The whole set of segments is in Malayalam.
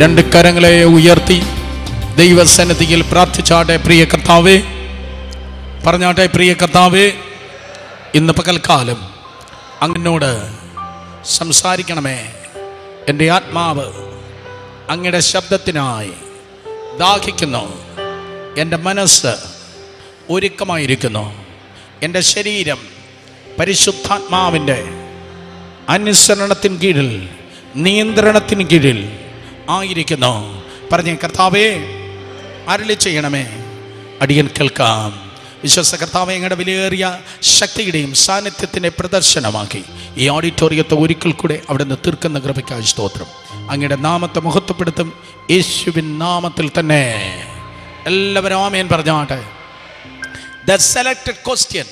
രണ്ട് കരങ്ങളെ ഉയർത്തി ദൈവസന്നിധിയിൽ പ്രാർത്ഥിച്ചാട്ടെ പ്രിയ കർത്താവേ. പറഞ്ഞാട്ടെ പ്രിയ കർത്താവേ ഇന്ന് പകൽക്കാലം അങ്ങനോട് സംസാരിക്കണമേ. എന്റെ ആത്മാവ് അങ്ങയുടെ ശബ്ദത്തിനായി ദാഹിക്കുന്നു. എന്റെ മനസ്സ് ഒരുക്കമായിരിക്കുന്നു. എന്റെ ശരീരം പരിശുദ്ധാത്മാവിന്റെ അനുസരണത്തിന് കീഴിൽ നിയന്ത്രണത്തിന് കീഴിൽ ആയിരിക്കുന്നു. പറഞ്ഞ കർത്താവേ അരളി ചെയ്യണമേ. അടിയൻ കേൾക്കാം. വിശ്വസ കർത്താവ് ഞങ്ങളുടെ വിലയേറിയ ശക്തിയുടെയും സാന്നിധ്യത്തിന്റെ പ്രദർശനമാക്കി ഈ ഓഡിറ്റോറിയത്തെ ഒരിക്കൽ കൂടെ അവിടെ നിന്ന് തീർക്കുന്ന കൃപയ്ക്കായി സ്തോത്രം. അങ്ങയുടെ നാമത്തെ മഹത്വപ്പെടുത്തും യേശുവിൻ നാമത്തിൽ തന്നെ. എല്ലാവരും ആമേൻ പറഞ്ഞാട്ടെ. ദ സെലക്റ്റഡ് ക്വസ്റ്റ്യൻ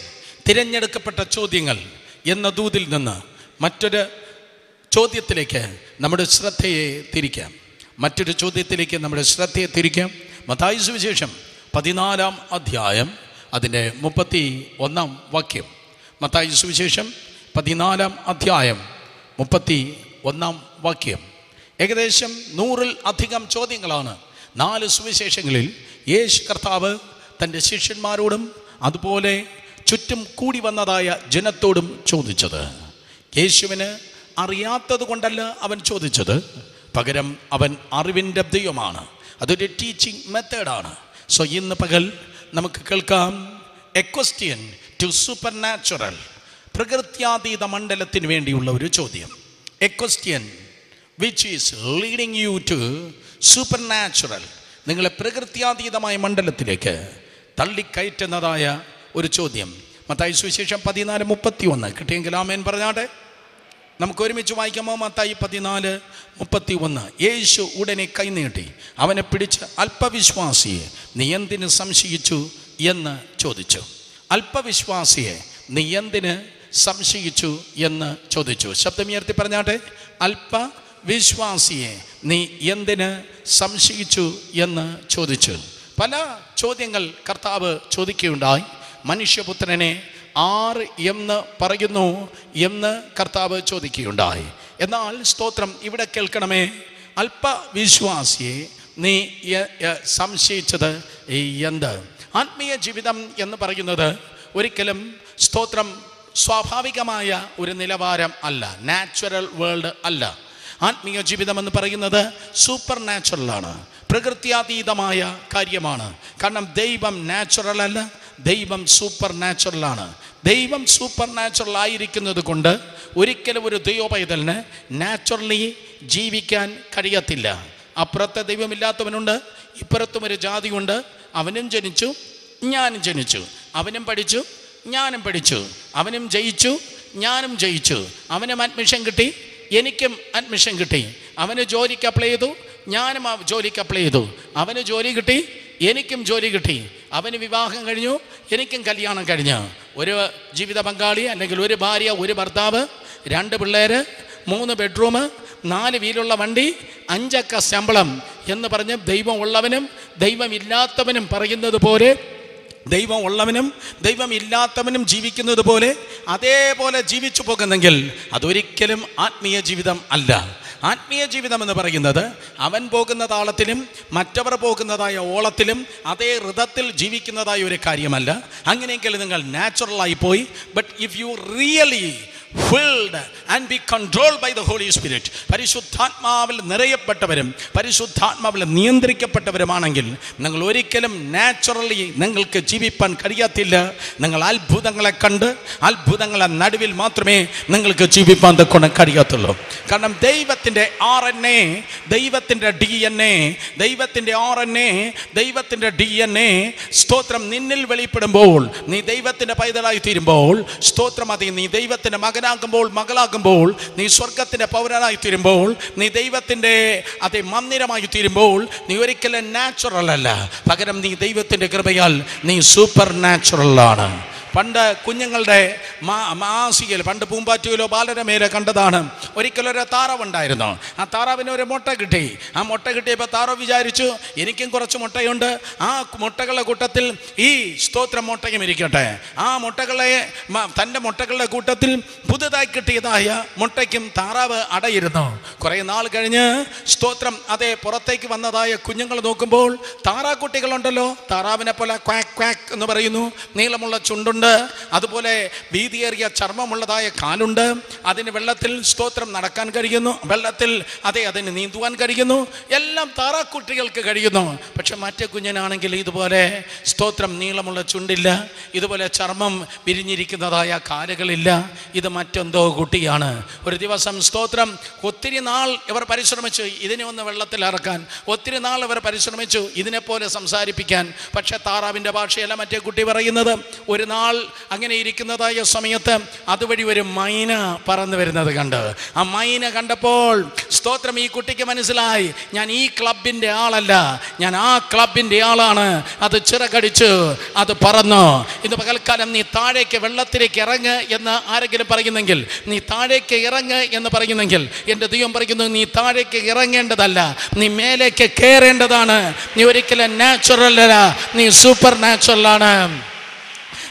തിരഞ്ഞെടുക്കപ്പെട്ട ചോദ്യങ്ങൾ എന്ന ദൂതിൽ നിന്ന് മറ്റൊരു ചോദ്യത്തിലേക്ക് നമ്മുടെ ശ്രദ്ധയെ തിരിക്കാം. മറ്റൊരു ചോദ്യത്തിലേക്ക് നമ്മുടെ ശ്രദ്ധയെ തിരിക്കാം മത്തായി സുവിശേഷം പതിനാലാം അധ്യായം അതിന്റെ മുപ്പത്തി ഒന്നാം വാക്യം. മത്തായി സുവിശേഷം പതിനാലാം അധ്യായം മുപ്പത്തി ഒന്നാം വാക്യം. ഏകദേശം നൂറിൽ അധികം ചോദ്യങ്ങളാണ്. നാല് സുവിശേഷങ്ങളിൽ യേശു കർത്താവ് തന്റെ ശിഷ്യന്മാരോടും അതുപോലെ ചുറ്റും കൂടി വന്നതായ ജനത്തോടും ചോദിച്ചത്. യേശുവിന് അറിയാത്തത് കൊണ്ടല്ല അവൻ ചോദിച്ചത്. പകരം അവൻ അറിവിന്റെ ദൈവമാണ്. അതൊരു ടീച്ചിങ് മെത്തേഡാണ് സോ ഇന്ന് പകൽ നമുക്ക് കേൾക്കാം. A question to supernatural പ്രകൃത്യാതീത മണ്ഡലത്തിന് വേണ്ടിയുള്ള ഒരു ചോദ്യം. A question which is leading you to supernatural നിങ്ങളെ പ്രകൃത്യാതീതമായ മണ്ഡലത്തിലേക്ക് തള്ളിക്കയറ്റുന്നതായ ഒരു ചോദ്യം. മത്തായി സുവിശേഷം പതിനാല് മുപ്പത്തി ഒന്ന് കിട്ടിയെങ്കിൽ ആമേൻ പറഞ്ഞാട്ടെ? നമുക്ക് ഒരുമിച്ച് വായിക്കാമോ? മത്തായി പതിനാല് മുപ്പത്തി ഒന്ന് യേശു ഉടനെ കൈനീട്ടി അവനെ പിടിച്ച് അല്പവിശ്വാസിയെ നീ എന്തിന് സംശയിച്ചു എന്ന് ചോദിച്ചു. അല്പവിശ്വാസിയെ നീ എന്തിന് സംശയിച്ചു എന്ന് ചോദിച്ചു. ശബ്ദമുയർത്തി പറഞ്ഞാട്ടെ. അല്പ വിശ്വാസിയെ നീ എന്തിന് സംശയിച്ചു എന്ന് ചോദിച്ചു. പല ചോദ്യങ്ങൾ കർത്താവ് ചോദിക്കുകയുണ്ടായി. മനുഷ്യപുത്രനെ ആറ് എന്ന് പറയുന്നു എന്ന് കർത്താവ് ചോദിക്കുകയുണ്ടായി. എന്നാൽ സ്തോത്രം ഇവിടെ കേൾക്കണമേ. അല്പവിശ്വാസിയെ നീ സംശയിച്ചത് എന്ത്? ആത്മീയ ജീവിതം എന്ന് പറയുന്നത് ഒരിക്കലും സ്തോത്രം സ്വാഭാവികമായ ഒരു നിലവാരം അല്ല. നാച്ചുറൽ വേൾഡ് അല്ല. ആത്മീയ ജീവിതം എന്ന് പറയുന്നത് സൂപ്പർ നാച്ചുറലാണ് പ്രകൃത്യാതീതമായ കാര്യമാണ്. കാരണം ദൈവം നാച്ചുറൽ അല്ല ദൈവം സൂപ്പർ നാച്ചുറലാണ് ദൈവം സൂപ്പർ നാച്ചുറൽ ആയിരിക്കുന്നത് കൊണ്ട് ഒരിക്കലും ഒരു ദൈവപൈതലിന് നാച്ചുറലി ജീവിക്കാൻ കഴിയത്തില്ല. അപ്പുറത്തെ ദൈവമില്ലാത്തവനുണ്ട് ഇപ്പുറത്തും ഒരു ജാതിയുണ്ട്. അവനും ജനിച്ചു ഞാനും ജനിച്ചു. അവനും പഠിച്ചു ഞാനും പഠിച്ചു. അവനും ജയിച്ചു ഞാനും ജയിച്ചു. അവനും അഡ്മിഷൻ കിട്ടി എനിക്കും അഡ്മിഷൻ കിട്ടി. അവന് ജോലിക്ക് അപ്ലൈ ചെയ്തു ഞാനും ആ ജോലിക്ക് അപ്ലൈ ചെയ്തു. അവന് ജോലി കിട്ടി എനിക്കും ജോലി കിട്ടി. അവന് വിവാഹം കഴിഞ്ഞു എനിക്കും കല്യാണം കഴിഞ്ഞു. ഒരു ജീവിത പങ്കാളി അല്ലെങ്കിൽ ഒരു ഭാര്യ ഒരു ഭർത്താവ് രണ്ട് പിള്ളേര് മൂന്ന് ബെഡ്റൂം നാല് വീലുള്ള വണ്ടി അഞ്ചക്ക ശമ്പളം എന്ന് പറഞ്ഞ് ദൈവം ഉള്ളവനും ദൈവമില്ലാത്തവനും പറയുന്നത് പോലെ ദൈവം ഉള്ളവനും ദൈവം ഇല്ലാത്തവനും ജീവിക്കുന്നത് പോലെ അതേപോലെ ജീവിച്ചു പോകുന്നെങ്കിൽ അതൊരിക്കലും ആത്മീയ ജീവിതം അല്ല. ആത്മീയ ജീവിതം എന്ന് പറയുന്നത് അവൻ പോകുന്ന താളത്തിലും മറ്റവർ പോകുന്നതായ ഓളത്തിലും അതേ ഋതത്തിൽ ജീവിക്കുന്നതായ ഒരു കാര്യമല്ല. അങ്ങനെയെങ്കിൽ നിങ്ങൾ നാച്ചുറലായി പോയി. But if you really filled and be controlled by the Holy Spirit പരിശുദ്ധാത്മാവിൽ നിറയപ്പെട്ടവരും പരിശുദ്ധാത്മാവിൽ നിയന്ത്രിക്കപ്പെട്ടവരുമാണെങ്കിൽ നിങ്ങൾ ഒരിക്കലും നാച്ചുറലി നിങ്ങൾക്ക് ജീവിപ്പാൻ കഴിയാത്തില്ല. നിങ്ങൾ അത്ഭുതങ്ങളെ കണ്ട് അത്ഭുതങ്ങളെ നടുവിൽ മാത്രമേ നിങ്ങൾക്ക് ജീവിപ്പാൻ തക്കൊണ്ട് കഴിയാത്തുള്ളൂ. കാരണം ദൈവത്തിന്റെ ആർ എൻ എ ദൈവത്തിന്റെ ഡി എൻ എ ദൈവത്തിന്റെ ആർ എൻ എ ദൈവത്തിന്റെ ഡി എൻ എ സ്തോത്രം നിന്നിൽ വെളിപ്പെടുമ്പോൾ നീ ദൈവത്തിന്റെ പൈതലായി തീരുമ്പോൾ സ്തോത്രം അതി നീ ദൈവത്തിന്റെ മകനാകുമ്പോൾ മകളാകുമ്പോൾ നീ സ്വർഗത്തിന്റെ പൗരനായി തീരുമ്പോൾ നീ ദൈവത്തിന്റെ അതേ മന്ദിരമായി തീരുമ്പോൾ നീ ഒരിക്കലും നാച്ചുറൽ അല്ല. പകരം നീ ദൈവത്തിന്റെ കൃപയാൽ നീ സൂപ്പർ നാച്ചുറലാണ് പണ്ട് കുഞ്ഞുങ്ങളുടെ മാ- മാസികയിൽ പണ്ട് പൂമ്പാറ്റയിലോ ബാലരമയിലോ കണ്ടതാണ്. ഒരിക്കലൊരു താറാവുണ്ടായിരുന്നു ആ താറാവിന് ഒരു മുട്ട കിട്ടി. ആ മുട്ട കിട്ടിയപ്പോൾ താറാവ് വിചാരിച്ചു എനിക്കും കുറച്ച് മുട്ടയുണ്ട്. ആ മുട്ടകളുടെ കൂട്ടത്തിൽ ഈ സ്തോത്രം മുട്ടയും ഇരിക്കട്ടെ. ആ മുട്ടകളെ തന്റെ മുട്ടകളുടെ കൂട്ടത്തിൽ പുതുതായി കിട്ടിയതായ മുട്ടയ്ക്കും താറാവ് അടയിരുന്നു. കുറേ നാൾ കഴിഞ്ഞ് സ്തോത്രം അതെ പുറത്തേക്ക് വന്നതായ കുഞ്ഞുങ്ങൾ നോക്കുമ്പോൾ താറാക്കുട്ടികളുണ്ടല്ലോ. താറാവിനെ പോലെ ക്വാക്ക് ക്വാക്ക് എന്ന് പറയുന്നു. നീളമുള്ള ചുണ്ടുണ്ട്. അതുപോലെ വീതിയേറിയ ചർമ്മമുള്ളതായ കാലുണ്ട്. അതിന് വെള്ളത്തിൽ സ്തോത്രം നടക്കാൻ കഴിയുന്നു. വെള്ളത്തിൽ അതെ അതിന് നീന്തുവാൻ കഴിയുന്നു. എല്ലാം താറാക്കുട്ടികൾക്ക് കഴിയുന്നു. പക്ഷെ മറ്റേ കുഞ്ഞിനാണെങ്കിൽ ഇതുപോലെ സ്തോത്രം നീളമുള്ള ചുണ്ടില്ല. ഇതുപോലെ ചർമ്മം വിരിഞ്ഞിരിക്കുന്നതായ കാലുകളില്ല. ഇത് മറ്റെന്തോ കുട്ടിയാണ്. ഒരു ദിവസം സ്തോത്രം ഒത്തിരി നാൾ ഇവർ പരിശ്രമിച്ചു ഇതിനെ ഒന്ന് വെള്ളത്തിൽ ഇറക്കാൻ ഒത്തിരി നാൾ ഇവർ പരിശ്രമിച്ചു ഇതിനെപ്പോലെ സംസാരിപ്പിക്കാൻ. പക്ഷെ താറാവിന്റെ ഭാഷയല്ല മറ്റേ കുട്ടി പറയുന്നത്. ഒരു നാൾ അങ്ങനെ ഇരിക്കുന്നതായ സമയത്ത് അതുവഴി ഒരു മൈന പറന്നു വരുന്നത് കണ്ട്. ആ മൈന കണ്ടപ്പോൾ സ്തോത്രം ഈ കുട്ടിക്ക് മനസ്സിലായി. ഞാൻ ഈ ക്ലബിന്റെ ആളല്ല. ഞാൻ ആ ക്ലബിന്റെ ആളാണ്. അത് ചിറകടിച്ചു അത് പറന്നു. ഇന്ന് പകൽക്കാലം നീ താഴേക്ക് വെള്ളത്തിലേക്ക് ഇറങ്ങ് എന്ന് ആരെങ്കിലും പറയുന്നെങ്കിൽ നീ താഴേക്ക് ഇറങ്ങ് എന്ന് പറയുന്നെങ്കിൽ എന്റെ ദൈവം പറയുന്നു നീ താഴേക്ക് ഇറങ്ങേണ്ടതല്ല. നീ മേലേക്ക് കയറേണ്ടതാണ് നീ ഒരിക്കലും നാച്ചുറൽ അല്ല. നീ സൂപ്പർ നാച്ചുറലാണ്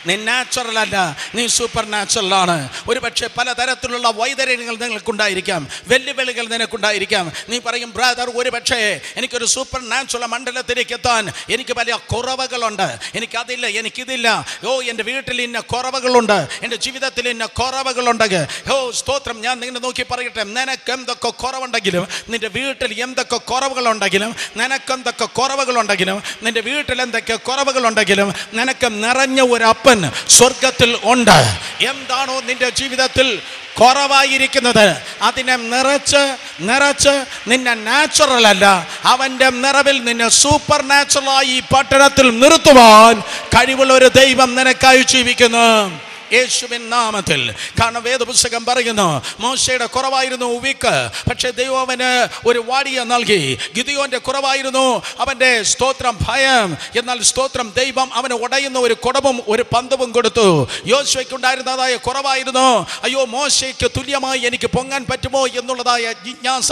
നീ നാച്ചുറൽ അല്ല. നീ സൂപ്പർ നാച്ചുറൽ ആണ്. ഒരു പക്ഷേ പലതരത്തിലുള്ള വൈതര്യങ്ങൾ നിങ്ങൾക്കുണ്ടായിരിക്കാം. വെല്ലുവിളികൾ നിനക്കുണ്ടായിരിക്കാം. നീ പറയും ബ്രാദർ ഒരു പക്ഷേ എനിക്കൊരു സൂപ്പർ നാച്ചുറൽ മണ്ഡലത്തിലേക്ക് എത്താൻ എനിക്ക് വലിയ കുറവുകളുണ്ട്. എനിക്കതില്ല എനിക്കിതില്ല. ഓ എന്റെ വീട്ടിൽ ഇന്ന കുറവുകളുണ്ട്. എന്റെ ജീവിതത്തിൽ ഇന്ന കുറവുകളുണ്ടെങ്കിൽ ഓ സ്തോത്രം. ഞാൻ നിന്നെ നോക്കി പറയട്ടെ. നിനക്ക് എന്തൊക്കെ കുറവുണ്ടെങ്കിലും നിന്റെ വീട്ടിൽ എന്തൊക്കെ കുറവുകളുണ്ടെങ്കിലും നിനക്കെന്തൊക്കെ കുറവുകളുണ്ടെങ്കിലും നിന്റെ വീട്ടിൽ എന്തൊക്കെ കുറവുകളുണ്ടെങ്കിലും നിനക്ക് നിറഞ്ഞ ഒരു അപ്പൻ സ്വർഗത്തിൽ ഉണ്ട്. എന്താണോ നിന്റെ ജീവിതത്തിൽ കുറവായിരിക്കുന്നത്? അതിനെ നിറച്ച് നിറച്ച് നിന്നെ നാച്ചുറൽ അല്ല. അവന്റെ നിറവിൽ നിന്നെ സൂപ്പർ നാച്ചുറലായി ഈ പട്ടണത്തിൽ നിർത്തുവാൻ കഴിവുള്ള ഒരു ദൈവം നിനക്കായി ജീവിക്കുന്നു. യേശുവിൻ നാമത്തിൽ. കാരണം വേദപുസ്തകം പറയുന്നു മോശയുടെ കുറവായിരുന്നു ഉവിക്ക് പക്ഷേ ദൈവം അവന് ഒരു വാടിയ നൽകി. ഗിദിയോന്റെ കുറവായിരുന്നു അവന്റെ സ്തോത്രം ഭയം. എന്നാൽ സ്തോത്രം ദൈവം അവന് ഉടയുന്ന ഒരു കുടവും ഒരു പന്തവും കൊടുത്തു. യോശുവയ്ക്കുണ്ടായിരുന്നതായ കുറവായിരുന്നു. അയ്യോ മോശയ്ക്ക് തുല്യമായി എനിക്ക് പൊങ്ങാൻ പറ്റുമോ എന്നുള്ളതായ ജിജ്ഞാസ.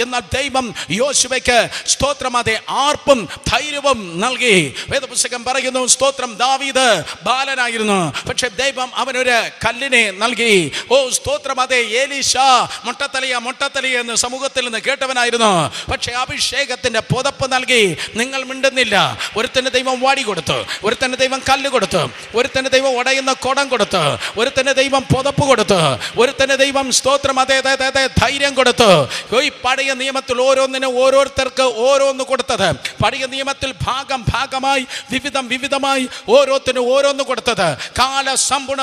എന്നാൽ ദൈവം യോശുവയ്ക്ക് സ്തോത്രം അതെ ആർപ്പും ധൈര്യവും നൽകി. വേദപുസ്തകം പറയുന്നു സ്തോത്രം ദാവീദ് ബാലനായിരുന്നു. പക്ഷെ ദൈവം അവനൊരു കല്ലിനെ നൽകി. ഓ സ്തോത്രം അതെ ഏലീഷ മുട്ടത്തലിയ മൊട്ടത്തലിയ എന്ന് സമൂഹത്തിൽ നിന്ന് കേട്ടവനായിരുന്നു. പക്ഷേ അഭിഷേകത്തിന്റെ പുതപ്പ് നൽകി. നിങ്ങൾ മിണ്ടുന്നില്ല. ഒരുത്തന്റെ ദൈവം വാടി കൊടുത്തു. ഒരുത്തന്റെ ദൈവം കല്ല് കൊടുത്തു. ഒരുത്തന്റെ ദൈവം ഉടയുന്ന കുടം കൊടുത്തു. ഒരുത്തന്റെ ദൈവം പുതപ്പ് കൊടുത്തു. ഒരുത്തന്റെ ദൈവം സ്തോത്രം അതെ അതെ ധൈര്യം കൊടുത്തു. ഈ പഴയ നിയമത്തിൽ ഓരോന്നിനും ഓരോരുത്തർക്ക് ഓരോന്ന് കൊടുത്തത്. പഴയ നിയമത്തിൽ ഭാഗം ഭാഗമായി വിവിധം വിവിധമായി ഓരോത്തിനും ഓരോന്ന് കൊടുത്തത്.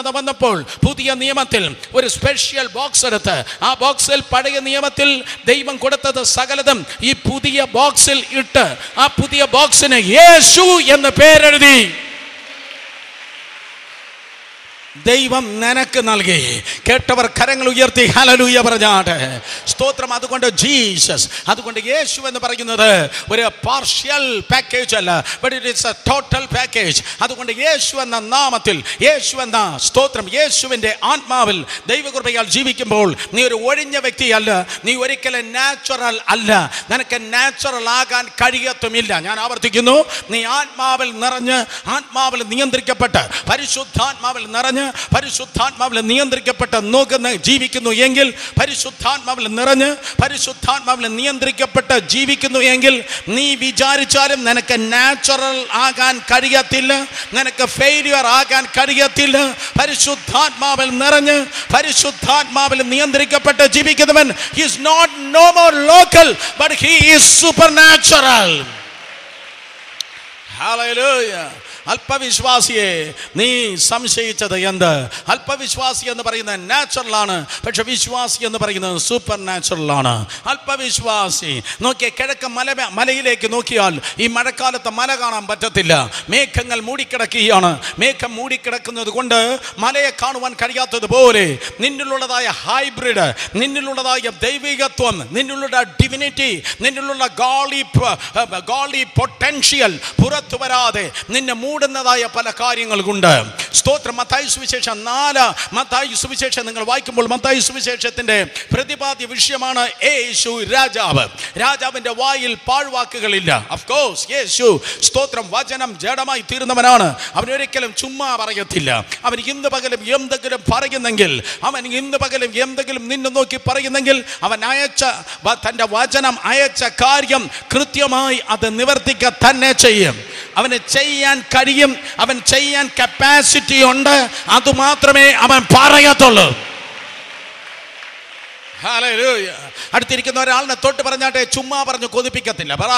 കാലസമ്പൂർണത വന്നപ്പോൾ പുതിയ നിയമത്തിൽ ഒരു സ്പെഷ്യൽ ബോക്സ് എടുത്ത് ആ ബോക്സിൽ പഴയ നിയമത്തിൽ ദൈവം കൊടുത്തത് സകലതും ഈ പുതിയ ബോക്സിൽ ഇട്ട് ആ പുതിയ ബോക്സിന് യേശു എന്ന് പേരെഴുതി. ദൈവം നിനക്ക് നൽകി. കേട്ടവർ കരങ്ങൾ ഉയർത്തി ഹലലൂയ പറഞ്ഞാട്ട്. സ്തോത്രം അതുകൊണ്ട് ജീസസ്. അതുകൊണ്ട് യേശു എന്ന് പറയുന്നത് ഒരു പാർഷ്യൽ പാക്കേജ് അല്ല. But it is a total package അതുകൊണ്ട് യേശു എന്ന നാമത്തിൽ യേശു എന്ന സ്തോത്രം യേശുവിന്റെ ആത്മാവിൽ ദൈവകൃപയാൽ ജീവിക്കുമ്പോൾ നീ ഒരു ഒഴിഞ്ഞ വ്യക്തിയല്ല നീ ഒരിക്കലും നാച്ചുറൽ അല്ല. നിനക്ക് നാച്ചുറൽ ആകാൻ കഴിയത്തുമില്ല. ഞാൻ ആവർത്തിക്കുന്നു. നീ ആത്മാവിൽ നിറഞ്ഞ് ആത്മാവിൽ നിയന്ത്രിക്കപ്പെട്ട് പരിശുദ്ധാത്മാവിൽ നിറഞ്ഞ് പരിശുദ്ധാത്മാവിൽ നിയന്ത്രിക്കപ്പെട്ട് നോക്കുന്ന ജീവിക്കുന്നു എങ്കിൽ പരിശുദ്ധാത്മാവിൽ നിറഞ്ഞ് പരിശുദ്ധാത്മാവിൽ നിയന്ത്രിക്കപ്പെട്ട് ജീവിക്കുന്നു എങ്കിൽ നീ വിചാരിച്ചാലും നിനക്ക് നാച്ചുറൽ ആകാൻ കഴിയത്തില്ല. നിനക്ക് ഫെയിലിയർ ആകാൻ കഴിയത്തില്ല. പരിശുദ്ധാത്മാവിൽ നിറഞ്ഞ് പരിശുദ്ധാത്മാവിൽ നിയന്ത്രിക്കപ്പെട്ട് ജീവിക്കുന്നവൻ he's not no more local but he is supernatural Hallelujah. അല്പവിശ്വാസിയെ നീ സംശയിച്ചത് എന്ത്? അല്പവിശ്വാസി എന്ന് പറയുന്നത് നാച്ചുറൽ ആണ്. പക്ഷെ വിശ്വാസി എന്ന് പറയുന്നത് സൂപ്പർ നാച്ചുറൽ ആണ്. അല്പവിശ്വാസി. നോക്കിയ കിഴക്ക് മല മലയിലേക്ക് നോക്കിയാൽ ഈ മഴക്കാലത്ത് മല കാണാൻ പറ്റത്തില്ല. മേഘങ്ങൾ മൂടിക്കിടക്കുകയാണ്. മേഘം മൂടിക്കിടക്കുന്നത് കൊണ്ട് മലയെ കാണുവാൻ കഴിയാത്തതുപോലെ നിന്നിലുള്ളതായ ഹൈബ്രിഡ് നിന്നിലുള്ളതായ ദൈവികത്വം നിന്നിലുള്ള ഡിവിനിറ്റി നിന്നിലുള്ള ഗാളി ഗാളി പൊട്ടൻഷ്യൽ പുറത്തു വരാതെ നിന്നെ മൂടുന്നതായ പല കാര്യങ്ങളുണ്ട് സ്തോത്രം. മത്തായി സുവിശേഷം നാല്. മത്തായി സുവിശേഷം നിങ്ങൾ വായിക്കുമ്പോൾ മത്തായി സുവിശേഷത്തിന്റെ പ്രതിപാദ്യ വിഷയമാണ് യേശു രാജാവ്. രാജാവിന്റെ വായിൽ പാഴ്വാക്കുകളില്ല. ഓഫ് കോഴ്സ് യേശു സ്തോത്രം വചനം ജഡമായി തീർന്നവനാണ് അവനൊരിക്കലും ചുമ്മാ പറയത്തില്ല. അവൻ ഇന്ന് പകലും എന്തെങ്കിലും പറയുന്നെങ്കിൽ അവൻ ഇന്ന് പകലും എന്തെങ്കിലും നിന്നു നോക്കി പറയുന്നെങ്കിൽ അവൻ അയച്ച തന്റെ വചനം അയച്ച കാര്യം കൃത്യമായി അത് നിവർത്തിക്ക തന്നെ ചെയ്യും. അവന് ചെയ്യാൻ അവൻ ചെയ്യാൻ കപ്പാസിറ്റി ഉണ്ട്. അതുമാത്രമേ അവൻ പറയത്തുള്ളൂ. Hallelujah. അടുത്തിരിക്കുന്ന ഒരാളിനെ തൊട്ട് പറഞ്ഞാട്ടെ ചുമ്മാ പറഞ്ഞു കൊതിപ്പിക്കത്തില്ല പറ.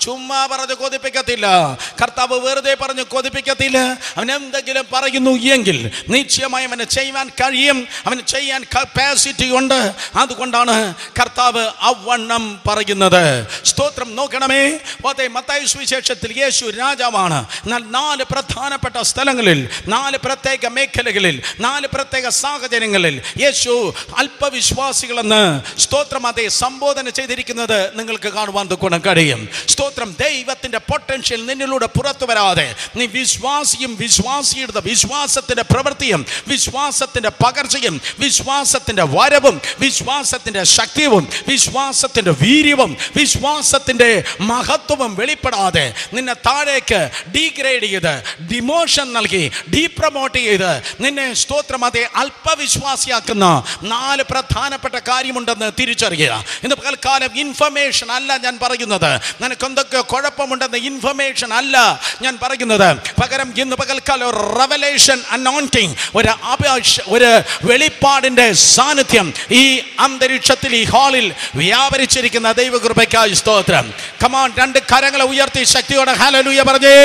ചുമ്മാ പറഞ്ഞു കൊതിപ്പിക്കത്തില്ല കർത്താവ് വെറുതെ പറഞ്ഞു കൊതിപ്പിക്കത്തില്ല. അവൻ എന്തെങ്കിലും പറയുന്നു എങ്കിൽ നിശ്ചയമായി അവന് ചെയ്യാൻ കഴിയും. അവന് ചെയ്യാൻ കപ്പാസിറ്റി ഉണ്ട്. അതുകൊണ്ടാണ് കർത്താവ് അവണ്ണം പറയുന്നത്. സ്തോത്രം നോക്കണമേ. അതെ മത്തായി സുവിശേഷത്തിൽ യേശു രാജാവാണ്. എന്നാൽ നാല് പ്രധാനപ്പെട്ട സ്ഥലങ്ങളിൽ നാല് പ്രത്യേക മേഖലകളിൽ നാല് പ്രത്യേക സാഹചര്യങ്ങളിൽ യേശു അല്പവിശ്വാസികളെന്ന് സ്തോത്രം അതേ സംബോധന ചെയ്തിരിക്കുന്നത് നിങ്ങൾക്ക് കാണുവാൻ ഗുണം കഴിയും. സ്തോത്രം ദൈവത്തിന്റെ പൊട്ടൻഷ്യൽ നിന്നിലൂടെ പുറത്തു വരാതെ നീ വിശ്വാസിയും വിശ്വാസിയുടെ വിശ്വാസത്തിന്റെ പ്രവൃത്തിയും വിശ്വാസത്തിന്റെ പകർച്ചയും വിശ്വാസത്തിന്റെ വരവും വിശ്വാസത്തിന്റെ ശക്തിയും വിശ്വാസത്തിന്റെ വീര്യവും വിശ്വാസത്തിന്റെ മഹത്വവും വെളിപ്പെടാതെ നിന്നെ താഴേക്ക് ഡീഗ്രേഡ് ചെയ്ത് ഡിമോഷൻ നൽകി ഡീപ്രമോട്ട് ചെയ്ത് നിന്നെ സ്തോത്രം അതേ അല്പവിശ്വാസിയാക്കുന്ന നാല് പ്രധാനപ്പെട്ട കാര്യമുണ്ടെന്ന് തിരിച്ചറിയുക. ഇന്ന് പകൽക്കാലം ഇൻഫർമേഷൻ അല്ല ഞാൻ പറയുന്നത്. നിനക്ക് എന്തൊക്കെ കുഴപ്പമുണ്ടെന്ന് ഇൻഫർമേഷൻ അല്ല ഞാൻ പറയുന്നത്. പകരം ഇന്ന് പകൽക്കാലം ഒരു റവലേഷൻ അനോണ്ടിങ് ഒരു അപേക്ഷ ഒരു വെളിപ്പാടിന്റെ സാന്നിധ്യം ഈ അന്തരീക്ഷത്തിൽ ഈ ഹാളിൽ വ്യാപരിച്ചിരിക്കുന്ന ദൈവകൃപയ്ക്കായി സ്തോത്രം. കമാൻ രണ്ട് കരങ്ങളെ ഉയർത്തി ശക്തിയോടെ ഹാലലൂയ പറഞ്ഞേ.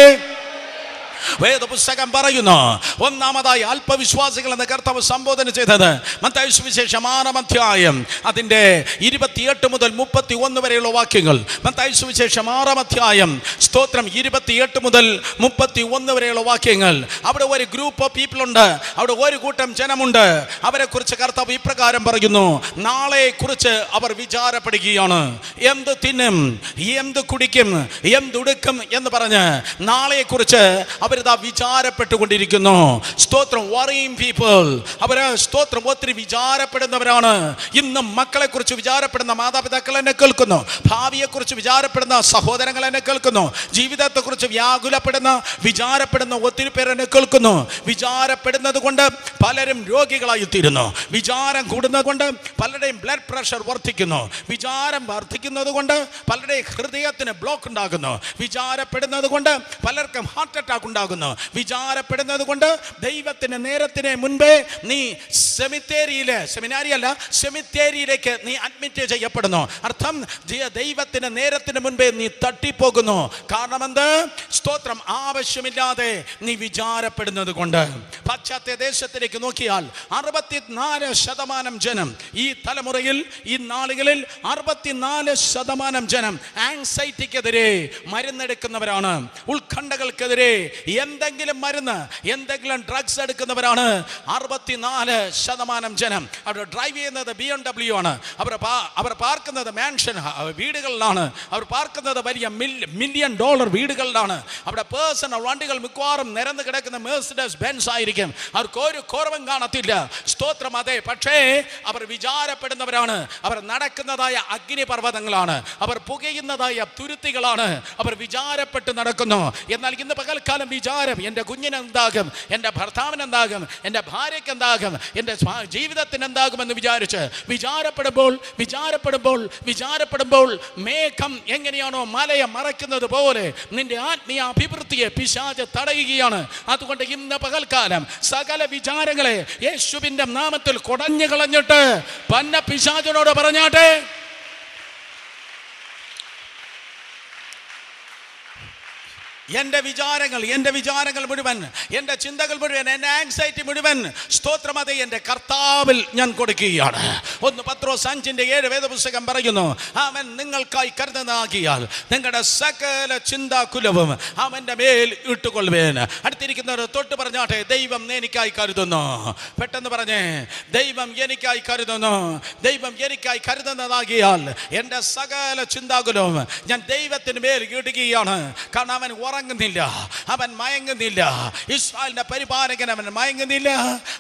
വേദപുസ്തകം പറയുന്നു. ഒന്നാമതായി അല്പവിശ്വാസികൾ എന്ന കർത്താവ് സംബോധന ചെയ്തത് മത്തായി സുവിശേഷം ആറാം അധ്യായം അതിന്റെ ഇരുപത്തിയെട്ട് മുതൽ മുപ്പത്തി ഒന്ന് വരെയുള്ള വാക്യങ്ങൾ. മത്തായി സുവിശേഷം ആറാം അധ്യായം സ്തോത്രം ഇരുപത്തിയെട്ട് മുതൽ മുപ്പത്തി ഒന്ന് വരെയുള്ള വാക്യങ്ങൾ. അവിടെ ഒരു ഗ്രൂപ്പ് ഓഫ് പീപ്പിൾ ഉണ്ട്. അവിടെ ഒരു കൂട്ടം ജനമുണ്ട്. അവരെക്കുറിച്ച് കർത്താവ് ഇപ്രകാരം പറയുന്നു. നാളെ കുറിച്ച് അവർ വിചാരപ്പെടുകയാണ്. എന്ത് തിന്നും? എന്ത് കുടിക്കും? എന്തുടുക്കും എന്ന് പറഞ്ഞ് നാളെ കുറിച്ച് അവരിതാ വിചാരപ്പെട്ടുകൊണ്ടിരിക്കുന്നു. സ്തോത്രം വറിയും പീപ്പിൾ അവർ സ്തോത്രം ഒത്തിരി വിചാരപ്പെടുന്നവരാണ്. ഇന്ന് മക്കളെക്കുറിച്ച് വിചാരപ്പെടുന്ന മാതാപിതാക്കൾ എന്നെ കേൾക്കുന്നു. ഭാവിയെക്കുറിച്ച് വിചാരപ്പെടുന്ന സഹോദരങ്ങൾ എന്നെ കേൾക്കുന്നു. ജീവിതത്തെക്കുറിച്ച് വ്യാകുലപ്പെടുന്ന വിചാരപ്പെടുന്ന ഒത്തിരി പേർ എന്നെ കേൾക്കുന്നു. വിചാരപ്പെടുന്നത് കൊണ്ട് പലരും രോഗികളായി തീരുന്നു വിചാരം കൂടുന്നത് കൊണ്ട് പലരുടെയും ബ്ലഡ് പ്രഷർ വർദ്ധിക്കുന്നു. വിചാരം വർദ്ധിക്കുന്നത് കൊണ്ട് പലരുടെയും ഹൃദയത്തിന് ബ്ലോക്ക് ഉണ്ടാകുന്നു. വിചാരപ്പെടുന്നത് കൊണ്ട് പലർക്കും ഹാർട്ട് അറ്റാക്ക് ഉണ്ടാകുന്നു. വിചാരപ്പെടുന്നത് കൊണ്ട് ദൈവത്തിന് നേരത്തിന് മുൻപേ നീ സെമിത്തേരിയിൽ സെമിനാരി അല്ല സെമിത്തേരിയിലേക്ക് നീ അഡ്മിറ്റ് ചെയ്യപ്പെടുന്നു. അർത്ഥം ദൈവത്തിന് നേരത്തിന് മുൻപേ നീ തട്ടിപ്പോകുന്നു. കാരണം എന്ത് സ്തോത്രം ആവശ്യമില്ലാതെ നീ വിചാരപ്പെടുന്നത് കൊണ്ട്. പാശ്ചാത്യ ദേശത്തിലേക്ക് നോക്കിയാൽ അറുപത്തിനാല് ശതമാനം ജനം ഈ തലമുറയിൽ ഈ നാളുകളിൽ അറുപത്തിനാല് ശതമാനം ജനം ആങ്സൈറ്റിക്കെതിരെ മരുന്നെടുക്കുന്നവരാണ്. ഉത്കണ്ഠകൾക്കെതിരെ എന്തെങ്കിലും മരുന്ന് എന്തെങ്കിലും ഡ്രഗ്സ് എടുക്കുന്നവരാണ്. അറുപത്തിനാല് ശതമാനം ജനം അവർ ഡ്രൈവ് ചെയ്യുന്നത് ബി എം ഡബ്ല്യു ആണ്. അവർ അവർ പാർക്കുന്നത് മാൻഷൻ വീടുകളിലാണ്. അവർ പാർക്കുന്നത് വലിയ മില്യൺ ഡോളർ വീടുകളിലാണ്. അവിടെ പേഴ്സണൽ വണ്ടികൾ മിക്കവാറും നിരന്ന് കിടക്കുന്ന മേഴ്സിഡസ് ബെൻസ് ആയിരിക്കും. അവർക്ക് ഒരു കുറവും കാണത്തില്ല. സ്തോത്രം അതെ. പക്ഷേ അവർ വിചാരപ്പെടുന്നവരാണ്. അവർ നടക്കുന്നതായ അഗ്നിപർവതങ്ങളാണ്. അവർ പുകയുന്നതായ തുരുത്തികളാണ്. അവർ വിചാരപ്പെട്ട് നടക്കുന്നു. എന്നാൽ ഇന്ന് പകൽക്കാലം വിചാരം എന്റെ കുഞ്ഞിനെന്താകും എന്റെ ഭർത്താവിനെന്താകും എന്റെ ഭാര്യയ്ക്ക് എന്താകും എന്റെ ജീവിതത്തിന് എന്താകുമെന്ന് വിചാരിച്ച് വിചാരപ്പെടുമ്പോൾ വിചാരപ്പെടുമ്പോൾ വിചാരപ്പെടുമ്പോൾ മേഘം എങ്ങനെയാണോ മലയെ മറയ്ക്കുന്നത് പോലെ നിന്റെ ആത്മീയ അഭിവൃദ്ധിയെ പിശാജ് തടയുകയാണ്. അതുകൊണ്ട് ഇന്ന് പകൽക്കാലം സകല വിചാരങ്ങളെ യേശുവിന്റെ നാമത്തിൽ കുടഞ്ഞു കളഞ്ഞിട്ട് പന്ന പിശാചിനോട് പറഞ്ഞാട്ടെ? എന്റെ വിചാരങ്ങൾ എന്റെ വിചാരങ്ങൾ മുഴുവൻ എന്റെ ചിന്തകൾ മുഴുവൻ എന്റെ ആങ്സൈറ്റി മുഴുവൻ സ്തോത്രമത എന്റെ കർത്താവിൽ ഞാൻ കൊടുക്കുകയാണ്. ഒന്ന് പത്രോ സഞ്ചിന്റെ ഏഴ് വേദപുസ്തകം പറയുന്നു അവൻ നിങ്ങൾക്കായി കരുതുന്നതാക്കിയാൽ നിങ്ങളുടെ സകല ചിന്താകുലവും അവന്റെ മേൽ ഇട്ടുകൊള്ളുവേൻ. അടുത്തിരിക്കുന്നവർ തൊട്ട് പറഞ്ഞാട്ടെ ദൈവം എനിക്കായി കരുതുന്നു. പെട്ടെന്ന് പറഞ്ഞേ ദൈവം എനിക്കായി കരുതുന്നു. ദൈവം എനിക്കായി കരുതുന്നതാകിയാൽ എന്റെ സകല ചിന്താകുലവും ഞാൻ ദൈവത്തിന് മേൽ ഇടുകയാണ്. കാരണം അവൻ ഉറങ്ങുന്നില്ല. അവൻ മയങ്ങുന്നില്ല. ഇസ്രായേലിന്റെ പരിപാലകൻ അവൻ മയങ്ങുന്നില്ല.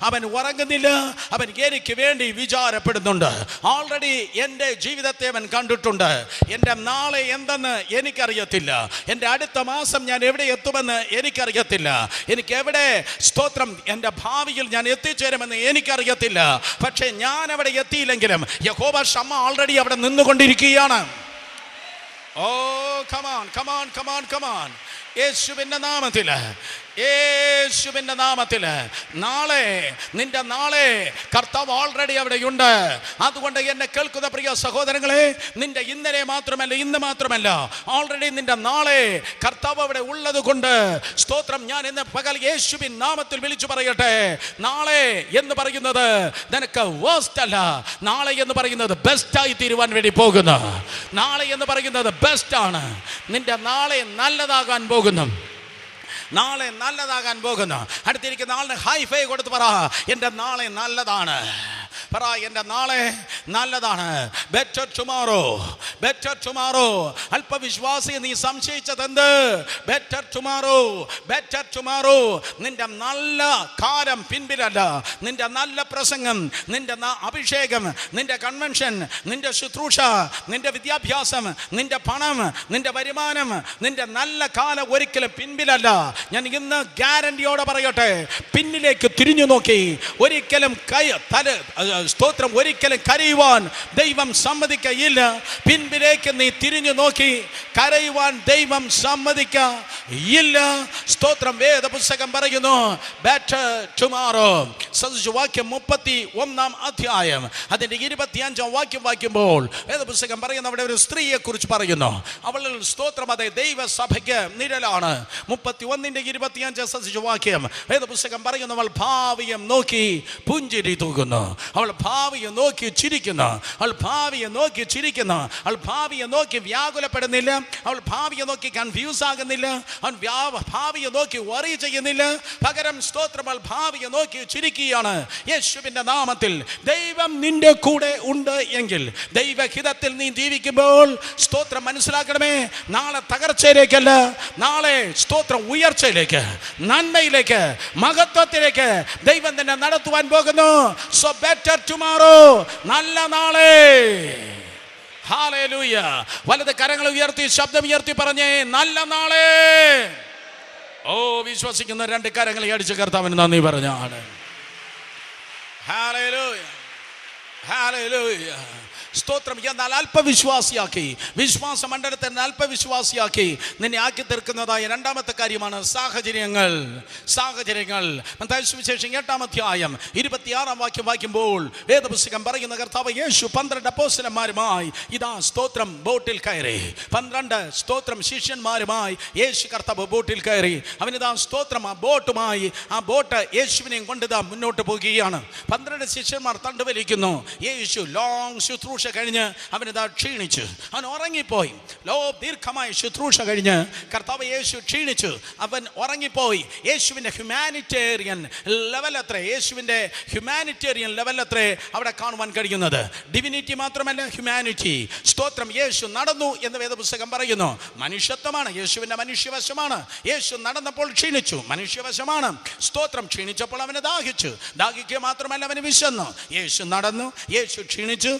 അവൻ ഉറങ്ങുന്നില്ല. അവൻ എനിക്ക് വേണ്ടി വിചാരപ്പെടുന്നുണ്ട്. ഓൾറെഡി എന്റെ ജീവിതത്തെ അവൻ കണ്ടിട്ടുണ്ട്. എന്റെ നാളെ എന്തെന്ന് എനിക്കറിയത്തില്ല. എന്റെ അടുത്ത മാസം ഞാൻ എവിടെ എത്തുമെന്ന് എനിക്കറിയത്തില്ല. എനിക്ക് എവിടെ സ്തോത്രം എന്റെ ഭാവിയിൽ ഞാൻ എത്തിച്ചേരുമെന്ന് എനിക്കറിയത്തില്ല. പക്ഷേ ഞാൻ അവിടെ എത്തിയില്ലെങ്കിലും യഹോബ ഷമ്മ ഓൾറെഡി അവിടെ നിന്നുകൊണ്ടിരിക്കുകയാണ്. ഓ come on come on come on come on യേശുവിന്റെ നാമത്തിൽ യേശുവിന്റെ നാമത്തിൽ നാളെ നിന്റെ നാളെ കർത്താവ് ഓൾറെഡി അവിടെയുണ്ട്. അതുകൊണ്ട് എന്നെ കേൾക്കുന്ന പ്രിയ സഹോദരങ്ങളെ നിന്റെ ഇന്നലെ മാത്രമല്ല ഇന്ന് മാത്രമല്ല ഓൾറെഡി നിന്റെ നാളെ കർത്താവ് അവിടെ ഉള്ളത് കൊണ്ട് സ്തോത്രം. ഞാൻ ഇന്ന് പകൽ യേശുവിൻ നാമത്തിൽ വിളിച്ചു പറയട്ടെ. നാളെ എന്ന് പറയുന്നത് നിനക്ക് വേസ്റ്റ് അല്ല. നാളെ എന്ന് പറയുന്നത് ബെസ്റ്റായി തീരുവാൻ വേണ്ടി പോകുന്നു. നാളെ എന്ന് പറയുന്നത് ബെസ്റ്റ് ആണ്. നിന്റെ നാളെ നല്ലതാകാൻ പോകുന്നു. നാളെ നല്ലതാകാൻ പോകുന്നു. അടുത്തിരിക്കുന്ന ആളിന് ഹൈ ഫൈ കൊടുത്ത് പറ. എന്റെ നാളെ നല്ലതാണ്. പറ എന്റെ നാളെ നല്ലതാണ്. ബെറ്റർ ടുമാറോ ബെറ്റർ ടുമാറോ അല്പവിശ്വാസി നീ സംശയിച്ചത് എന്ത് ബെറ്റർ ടുമാറോ ബെറ്റർ ടുമാറോ നിന്റെ നല്ല കാലം പിൻപിലല്ല. നിന്റെ നല്ല പ്രസംഗം നിന്റെ അഭിഷേകം നിന്റെ കൺവെൻഷൻ നിന്റെ ശുശ്രൂഷ നിന്റെ വിദ്യാഭ്യാസം നിന്റെ പണം നിന്റെ വരുമാനം നിന്റെ നല്ല കാലം ഒരിക്കലും പിൻപിലല്ല. ഞാൻ ഇന്ന് ഗ്യാരണ്ടിയോടെ പറയട്ടെ. പിന്നിലേക്ക് തിരിഞ്ഞു നോക്കി. ഒരിക്കലും കൈ തല സ്തോത്രം ഒരിക്കലും കരയുവാൻ ദൈവം സമ്മതിക്കയില്ല. പിൻപിലേക്ക് നീ തിരിഞ്ഞു നോക്കി കരയുവാൻ ദൈവം സമ്മതിക്ക. ഇല്ല സ്തോത്രം വേദപുസ്തകം പറയുന്നു ബെറ്റർ ടുമാറോ വാക്യം മുപ്പത്തി ഒന്നാം അധ്യായം അതിന്റെ ഇരുപത്തിയഞ്ചാം വാക്യം വായിക്കുമ്പോൾ വേദപുസ്തകം പറയുന്ന അവിടെ ഒരു സ്ത്രീയെ കുറിച്ച് പറയുന്നു. അവൾ സ്തോത്രം അതെ ദൈവസഭയ്ക്ക് നിഴലാണ്. മുപ്പത്തി ഒന്നിന്റെ ഇരുപത്തിയഞ്ച് വാക്യം വേദപുസ്തകം പറയുന്നു അവൾ ഭാവിയം നോക്കി പുഞ്ചിരി തൂകുന്നു അവൾ ഭാവിയെ നോക്കി ചിരിക്കുന്നു. അവൾ ഭാവിയെ നോക്കി ചിരിക്കുന്നു. അവൾ ഭാവിയെ നോക്കി വ്യാകുലപ്പെടുന്നില്ല. അവൾ ഭാവിയെ നോക്കി കൺഫ്യൂസ് ആകുന്നില്ല. അവൻ വ്യാ- ഭാവിയെ നോക്കി വറി ചെയ്യുന്നില്ല. പകരം സ്തോത്രം അവൾ ഭാവിയെ നോക്കി ചിരിക്കുകയാണ്. യേശുവിന്റെ നാമത്തിൽ ദൈവം നിന്റെ കൂടെ ഉണ്ട് എങ്കിൽ ദൈവഹിതത്തിൽ നീ ജീവിക്കുമ്പോൾ സ്തോത്രം മനസ്സിലാക്കണമേ. നാളെ തകർച്ചയിലേക്കല്ല നാളെ സ്തോത്രം ഉയർച്ചയിലേക്ക് നന്മയിലേക്ക് മഹത്വത്തിലേക്ക് ദൈവം തന്നെ നടത്തുവാൻ പോകുന്നു. സോ ബെറ്റർ ടുമാറോ നല്ല നാളെ. വലത് കരങ്ങൾ ഉയർത്തി ശബ്ദം ഉയർത്തി പറഞ്ഞേ നല്ല നാളെ. ഓ വിശ്വസിക്കുന്ന രണ്ട് കരങ്ങളെ അടിച്ച് കർത്താവിന് നന്ദി പറഞ്ഞാണ് ഹാലേലൂയ. ഹാലേലൂയ. സ്തോത്രം. എന്നാൽ അല്പവിശ്വാസിയാക്കി. വിശ്വാസ മണ്ഡലത്തെ അല്പവിശ്വാസിയാക്കി. നിന്നെ ആക്കി തീർക്കുന്നതായ രണ്ടാമത്തെ കാര്യമാണ് സാഹചര്യങ്ങൾ. സാഹചര്യങ്ങൾ. വിശേഷം എട്ടാം അധ്യായം ഇരുപത്തിയാറാം വാക്യം വായിക്കുമ്പോൾ വേദപുസ്തകം പറയുന്ന കർത്താവ് യേശു പന്ത്രണ്ട് അപ്പോസ്തലന്മാരുമായി ഇതാ സ്തോത്രം ബോട്ടിൽ കയറി. പന്ത്രണ്ട് സ്തോത്രം ശിഷ്യന്മാരുമായി യേശു കർത്താവ് ബോട്ടിൽ കയറി. അവനിതാ സ്തോത്രം ആ ബോട്ടുമായി. ആ ബോട്ട് യേശുവിനെയും കൊണ്ടിതാ മുന്നോട്ട് പോകുകയാണ് പന്ത്രണ്ട് ശിഷ്യന്മാർ തണ്ടുവലിക്കുന്നു. യേശു ലോങ് ശുശ്രൂഷ കഴിഞ്ഞ് അവനിതാ ക്ഷീണിച്ചു. അവൻ ഉറങ്ങിപ്പോയി. ലോ ദീർഘമായ ശുശ്രൂഷ കഴിഞ്ഞ് കർത്താവ് യേശു ക്ഷീണിച്ചു. അവൻ ഉറങ്ങിപ്പോയി. യേശുവിന്റെ ഹ്യൂമാനിറ്റേറിയൻ ലെവൽ അത്ര യേശുവിന്റെ ഹ്യൂമാനിറ്റേറിയൻ ലെവൽ അത്ര അവിടെ കാണുവാൻ കഴിയുന്നത്. ഡിവിനിറ്റി മാത്രമല്ല ഹ്യൂമാനിറ്റി സ്തോത്രം യേശു നടന്നു എന്ന് വേദപുസ്തകം പറയുന്നു. മനുഷ്യത്വമാണ്. യേശുവിന്റെ മനുഷ്യവശമാണ്. യേശു നടന്നപ്പോൾ ക്ഷീണിച്ചു. മനുഷ്യവശമാണ്. സ്തോത്രം ക്ഷീണിച്ചപ്പോൾ അവനെ ദാഹിച്ചു. ദാഹിക്കുക മാത്രമല്ല അവന് വിശന്നു. യേശു നടന്നു. യേശു ക്ഷീണിച്ചു.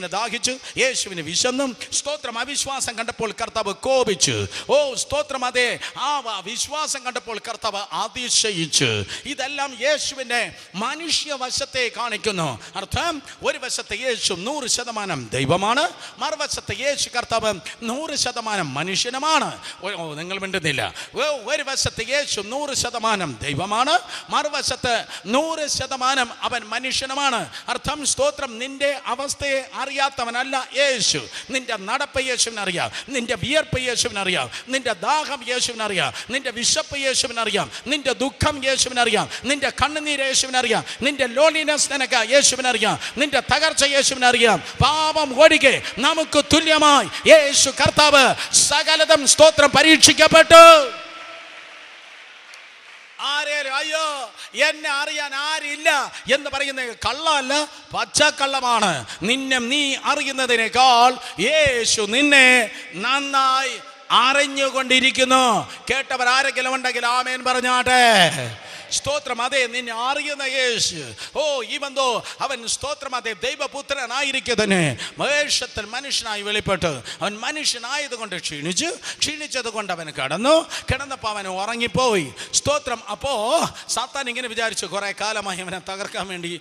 യേശുവിന് ദാഹിച്ചു യേശുവിന് വിശന്നു. സ്തോത്രം അവിശ്വാസം കണ്ടപ്പോൾ കർത്താവ് കോപിച്ചു. ഓ സ്തോത്രം അതെ ആ വിശ്വാസം കണ്ടപ്പോൾ കർത്താവ് അതിശയിച്ചു. ഇതെല്ലാം യേശുവിന്റെ മനുഷ്യവശത്തെ കാണിക്കുന്നു. അർത്ഥം ഒരു വശത്തെ യേശു നൂറ് ശതമാനം ദൈവമാണ് മറുവശത്തെ യേശു കർത്താവ് നൂറ് ശതമാനം മനുഷ്യനുമാണ്. നിങ്ങൾ മിണ്ടുന്നില്ല. ഒരു വശത്ത് യേശു നൂറ് ശതമാനം ദൈവമാണ് മറുവശത്ത് നൂറ് ശതമാനം അവൻ മനുഷ്യനുമാണ്. അർത്ഥം സ്തോത്രം നിന്റെ അവസ്ഥയെ അറിയ അറിയാത്തവനല്ല യേശു. നിന്റെ നടപ്പ് യേശുവിനറിയാം. നിന്റെ വിയർപ്പ് യേശുവിനറിയാം. നിന്റെ ദാഹം യേശുവിനറിയാം. നിന്റെ വിശപ്പ് യേശുവിനറിയാം. നിന്റെ ദുഃഖം യേശുവിനറിയാം. നിന്റെ കണ്ണുനീര് യേശുവിനറിയാം. നിന്റെ ലോണിനെസ് നിനക്ക് യേശുവിനറിയാം. നിന്റെ തകർച്ച യേശുവിനറിയാം. പാപം ഒഴികെ നമുക്ക് തുല്യമായി യേശു കർത്താവ് സകലതും സ്തോത്രം പരീക്ഷിക്കപ്പെട്ടു. ആരേലും അയ്യോ എന്നെ അറിയാൻ ആരില്ല എന്ന് പറയുന്നത് കള്ളമല്ല പച്ചക്കള്ളമാണ്. നിന്നെ നീ അറിയുന്നതിനേക്കാൾ യേശു നിന്നെ നന്നായി അറിഞ്ഞുകൊണ്ടിരിക്കുന്നു. കേട്ടവർ ആരെങ്കിലും ഉണ്ടെങ്കിൽ ആമേൻ പറഞ്ഞാട്ടെ. സ്തോത്രം. അതെ നിന്നെ അറിയുന്ന യേശു. ഓ ഇവന്തോ അവൻ സ്തോത്രം. അതെ ദൈവപുത്രനായിരിക്കതന്നെ വേഷത്തിൽ മനുഷ്യനായി വെളിപ്പെട്ട്. അവൻ മനുഷ്യനായതുകൊണ്ട് ക്ഷീണിച്ചു. ക്ഷീണിച്ചത് കൊണ്ട് അവൻ കടന്നു. കിടന്നപ്പോൾ അവൻ ഉറങ്ങിപ്പോയി. സ്തോത്രം. അപ്പോൾ സാത്താൻ ഇങ്ങനെ വിചാരിച്ചു കുറേ കാലമായി അവനെ തകർക്കാൻ വേണ്ടി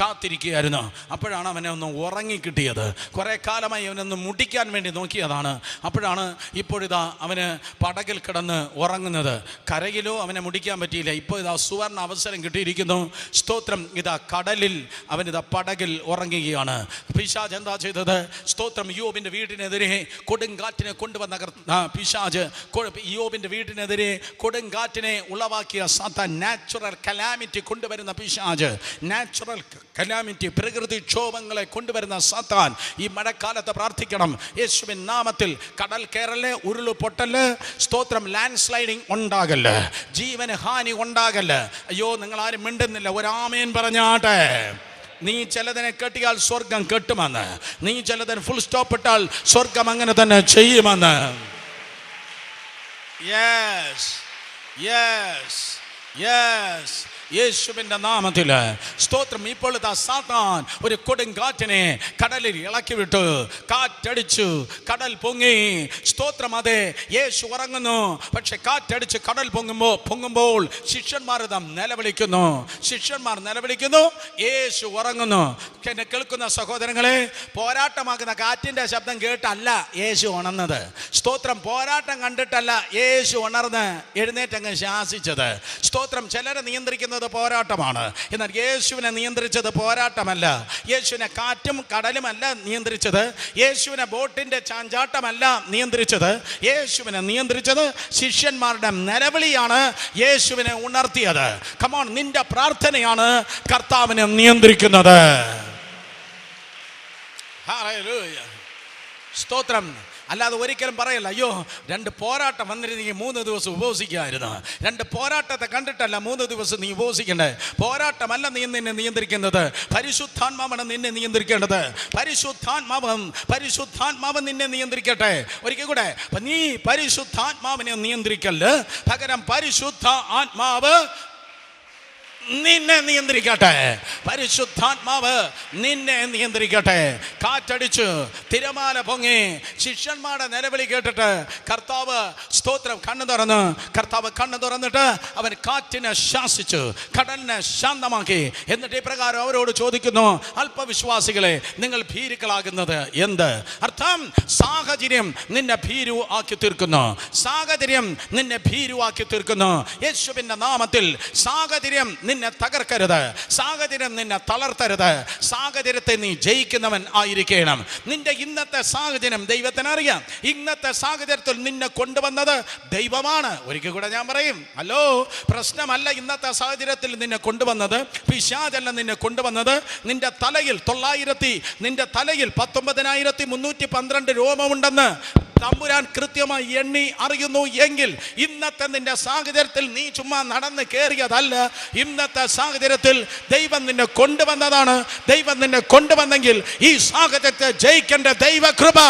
കാത്തിരിക്കുകയായിരുന്നു. അപ്പോഴാണ് അവനെ ഒന്ന് ഉറങ്ങിക്കിട്ടിയത്. കുറെ കാലമായി അവനൊന്ന് മുടിക്കാൻ വേണ്ടി നോക്കിയതാണ്. അപ്പോഴാണ് ഇപ്പോഴിതാ അവന് പടകിൽ കിടന്ന് ഉറങ്ങുന്നത്. കരയിലോ അവനെ മുടിക്കാൻ പറ്റിയില്ല. ഇപ്പോൾ ഇതാ സുവർണ അവസരം കിട്ടിയിരിക്കുന്നു. സ്തോത്രം ഇതാ കടലിൽ അവനിതാ പടകിൽ ഉറങ്ങുകയാണ്. പിശാജ് എന്താ ചെയ്തത്? സ്തോത്രം യോബിന്റെ വീടിനെതിരെ കൊടുങ്കാറ്റിനെ കൊണ്ടുവന്ന പിശാജ് യോബിന്റെ വീടിനെതിരെ കൊടുങ്കാറ്റിനെ ഉളവാക്കിയ സാത്താൻ നാച്ചുറൽ കലാമിറ്റി കൊണ്ടുവരുന്ന പിശാജ് നാച്ചുറൽ കലാമിറ്റി പ്രകൃതിക്ഷോഭങ്ങളെ കൊണ്ടുവരുന്ന സാത്താൻ ഈ മഴക്കാലത്ത് പ്രാർത്ഥിക്കണം. യേശുവിൻ നാമത്തിൽ കടൽ കേരളെ ഉരുൾ പൊട്ടൽ സ്തോത്രം ലാൻഡ് സ്ലൈഡിങ് ഉണ്ടാകൽ. ജീവന് ഹാനി ഉണ്ടാകൽ അയ്യോ നിങ്ങൾ ആരും മിണ്ടുന്നില്ല ഒരാമേൻ പറഞ്ഞാട്ടെ. നീ ചിലതിനെ കെട്ടിയാൽ സ്വർഗം കെട്ടുമെന്ന്. നീ ചിലതിന് ഫുൾ സ്റ്റോപ്പ് ഇട്ടാൽ സ്വർഗം അങ്ങനെ തന്നെ ചെയ്യുമെന്ന്. യെസ് യെസ് യെസ് യേശുവിന്റെ നാമത്തിൽ സ്തോത്രം. ഇപ്പോൾ ഇതാ സാത്താൻ ഒരു കൊടുങ്കാറ്റിനെ കടലിൽ ഇളക്കി വിട്ടു. കാറ്റടിച്ചു കടൽ പൊങ്ങി. സ്തോത്രം അതെ യേശു ഉറങ്ങുന്നു. പക്ഷെ കാറ്റടിച്ച് കടൽ പൊങ്ങുമ്പോൾ പൊങ്ങുമ്പോൾ ശിഷ്യന്മാർ ഇതാ നിലവിളിക്കുന്നു. ശിഷ്യന്മാർ നിലവിളിക്കുന്നു യേശു ഉറങ്ങുന്നു. എന്നെ കേൾക്കുന്ന സഹോദരങ്ങളെ പോരാട്ടമാക്കുന്ന കാറ്റിന്റെ ശബ്ദം കേട്ടല്ല യേശു ഉണർന്നത്. സ്തോത്രം പോരാട്ടം കണ്ടിട്ടല്ല യേശു ഉണർന്ന് എഴുന്നേറ്റങ്ങ് ശാസിച്ചത്. സ്തോത്രം ചിലരെ നിയന്ത്രിക്കുന്നത് പോരാട്ടമാണ്. എന്നാൽ യേശുവിനെ നിയന്ത്രിച്ചത് പോരാട്ടമല്ല. യേശുവിനെ കാറ്റും കടലുമല്ല നിയന്ത്രിച്ചത്. യേശുവിനെ ബോട്ടിന്റെ ചാഞ്ചാട്ടമല്ല നിയന്ത്രിച്ചത്. യേശുവിനെ നിയന്ത്രിച്ചത് ശിഷ്യന്മാരുടെ നിലവിളിയാണ് യേശുവിനെ ഉണർത്തിയത്. കമോൺ നിന്റെ പ്രാർത്ഥനയാണ് കർത്താവിനെ നിയന്ത്രിക്കുന്നത്. സ്തോത്രം. അല്ലാതെ ഒരിക്കലും പറയല്ല അയ്യോ രണ്ട് പോരാട്ടം വന്നിരുന്നെങ്കിൽ മൂന്ന് ദിവസം ഉപവസിക്കായിരുന്നു രണ്ട് പോരാട്ടത്തെ കണ്ടിട്ടല്ല മൂന്ന് ദിവസം നീ ഉപവസിക്കണ്ടേ? പോരാട്ടമല്ല നീ നിന്നെ നിയന്ത്രിക്കുന്നത് പരിശുദ്ധാത്മാവാണ് നിന്നെ നിയന്ത്രിക്കേണ്ടത്. പരിശുദ്ധാത്മാവം പരിശുദ്ധാത്മാവൻ നിന്നെ നിയന്ത്രിക്കട്ടെ. ഒരിക്കൽ കൂടെ നീ പരിശുദ്ധാത്മാവിനെ നിയന്ത്രിക്കൽ പകരം പരിശുദ്ധ ആത്മാവ് നിന്നെ നിയന്ത്രിക്കട്ടെ. പരിശുദ്ധാത്മാവ് നിന്നെ നിയന്ത്രിക്കട്ടെ. കാറ്റടിച്ചു തിരമാല പൊങ്ങി ശിഷ്യന്മാരുടെ നിലവിളി കേട്ടിട്ട് കർത്താവ് സ്തോത്രം കണ്ണു തുറന്ന് കർത്താവ് കണ്ണു തുറന്നിട്ട് അവൻ കാറ്റിനെ ശാസിച്ചു കടലിനെ ശാന്തമാക്കി. എന്നിട്ട് ഇപ്രകാരം അവരോട് ചോദിക്കുന്നു അല്പവിശ്വാസികളെ നിങ്ങൾ ഭീരുക്കളാകുന്നത് എന്ത്? അർത്ഥം സാഹചര്യം നിന്നെ ഭീരു ആക്കി തീർക്കുന്നു. സാഹചര്യം നിന്നെ ഭീരുവാക്കി തീർക്കുന്നു. യേശുവിന്റെ നാമത്തിൽ സാഹചര്യം നിന്നെ തകർക്കരുത്. സാഹചര്യം നിന്നെ തളർത്തരുത്. സാഹചര്യത്തെ നീ ജയിക്കുന്നവൻ ആയിരിക്കണം. നിന്റെ ഇന്നത്തെ സാഹചര്യം ദൈവത്തിന് അറിയാം ഇന്നത്തെ സാഹചര്യത്തിൽ നിന്നെ കൊണ്ടുവന്നത് ദൈവമാണ്. ഒരിക്കൽ കൂടെ ഞാൻ പറയും ഹലോ പ്രശ്നമല്ല ഇന്നത്തെ സാഹചര്യത്തിൽ നിന്നെ കൊണ്ടുവന്നത്. പിശാചല്ല നിന്നെ കൊണ്ടുവന്നത്. നിന്റെ തലയിൽ തൊള്ളായിരത്തി നിന്റെ തലയിൽ പത്തൊമ്പതിനായിരത്തി മുന്നൂറ്റി പന്ത്രണ്ട് രോമമുണ്ടെന്ന് തമ്പുരാൻ കൃത്യമായി എണ്ണി അറിയുന്നു എങ്കിൽ ഇന്നത്തെ നിന്റെ സാഹചര്യത്തിൽ നീ ചുമ്മാ നടന്ന് കയറിയതല്ല ഇന്നത്തെ സാഹചര്യത്തിൽ ദൈവം നിന്നെ കൊണ്ടുവന്നതാണ്. ദൈവം നിന്നെ കൊണ്ടുവന്നെങ്കിൽ ഈ സാഹചര്യത്തെ ജയിക്കേണ്ട ദൈവകൃപ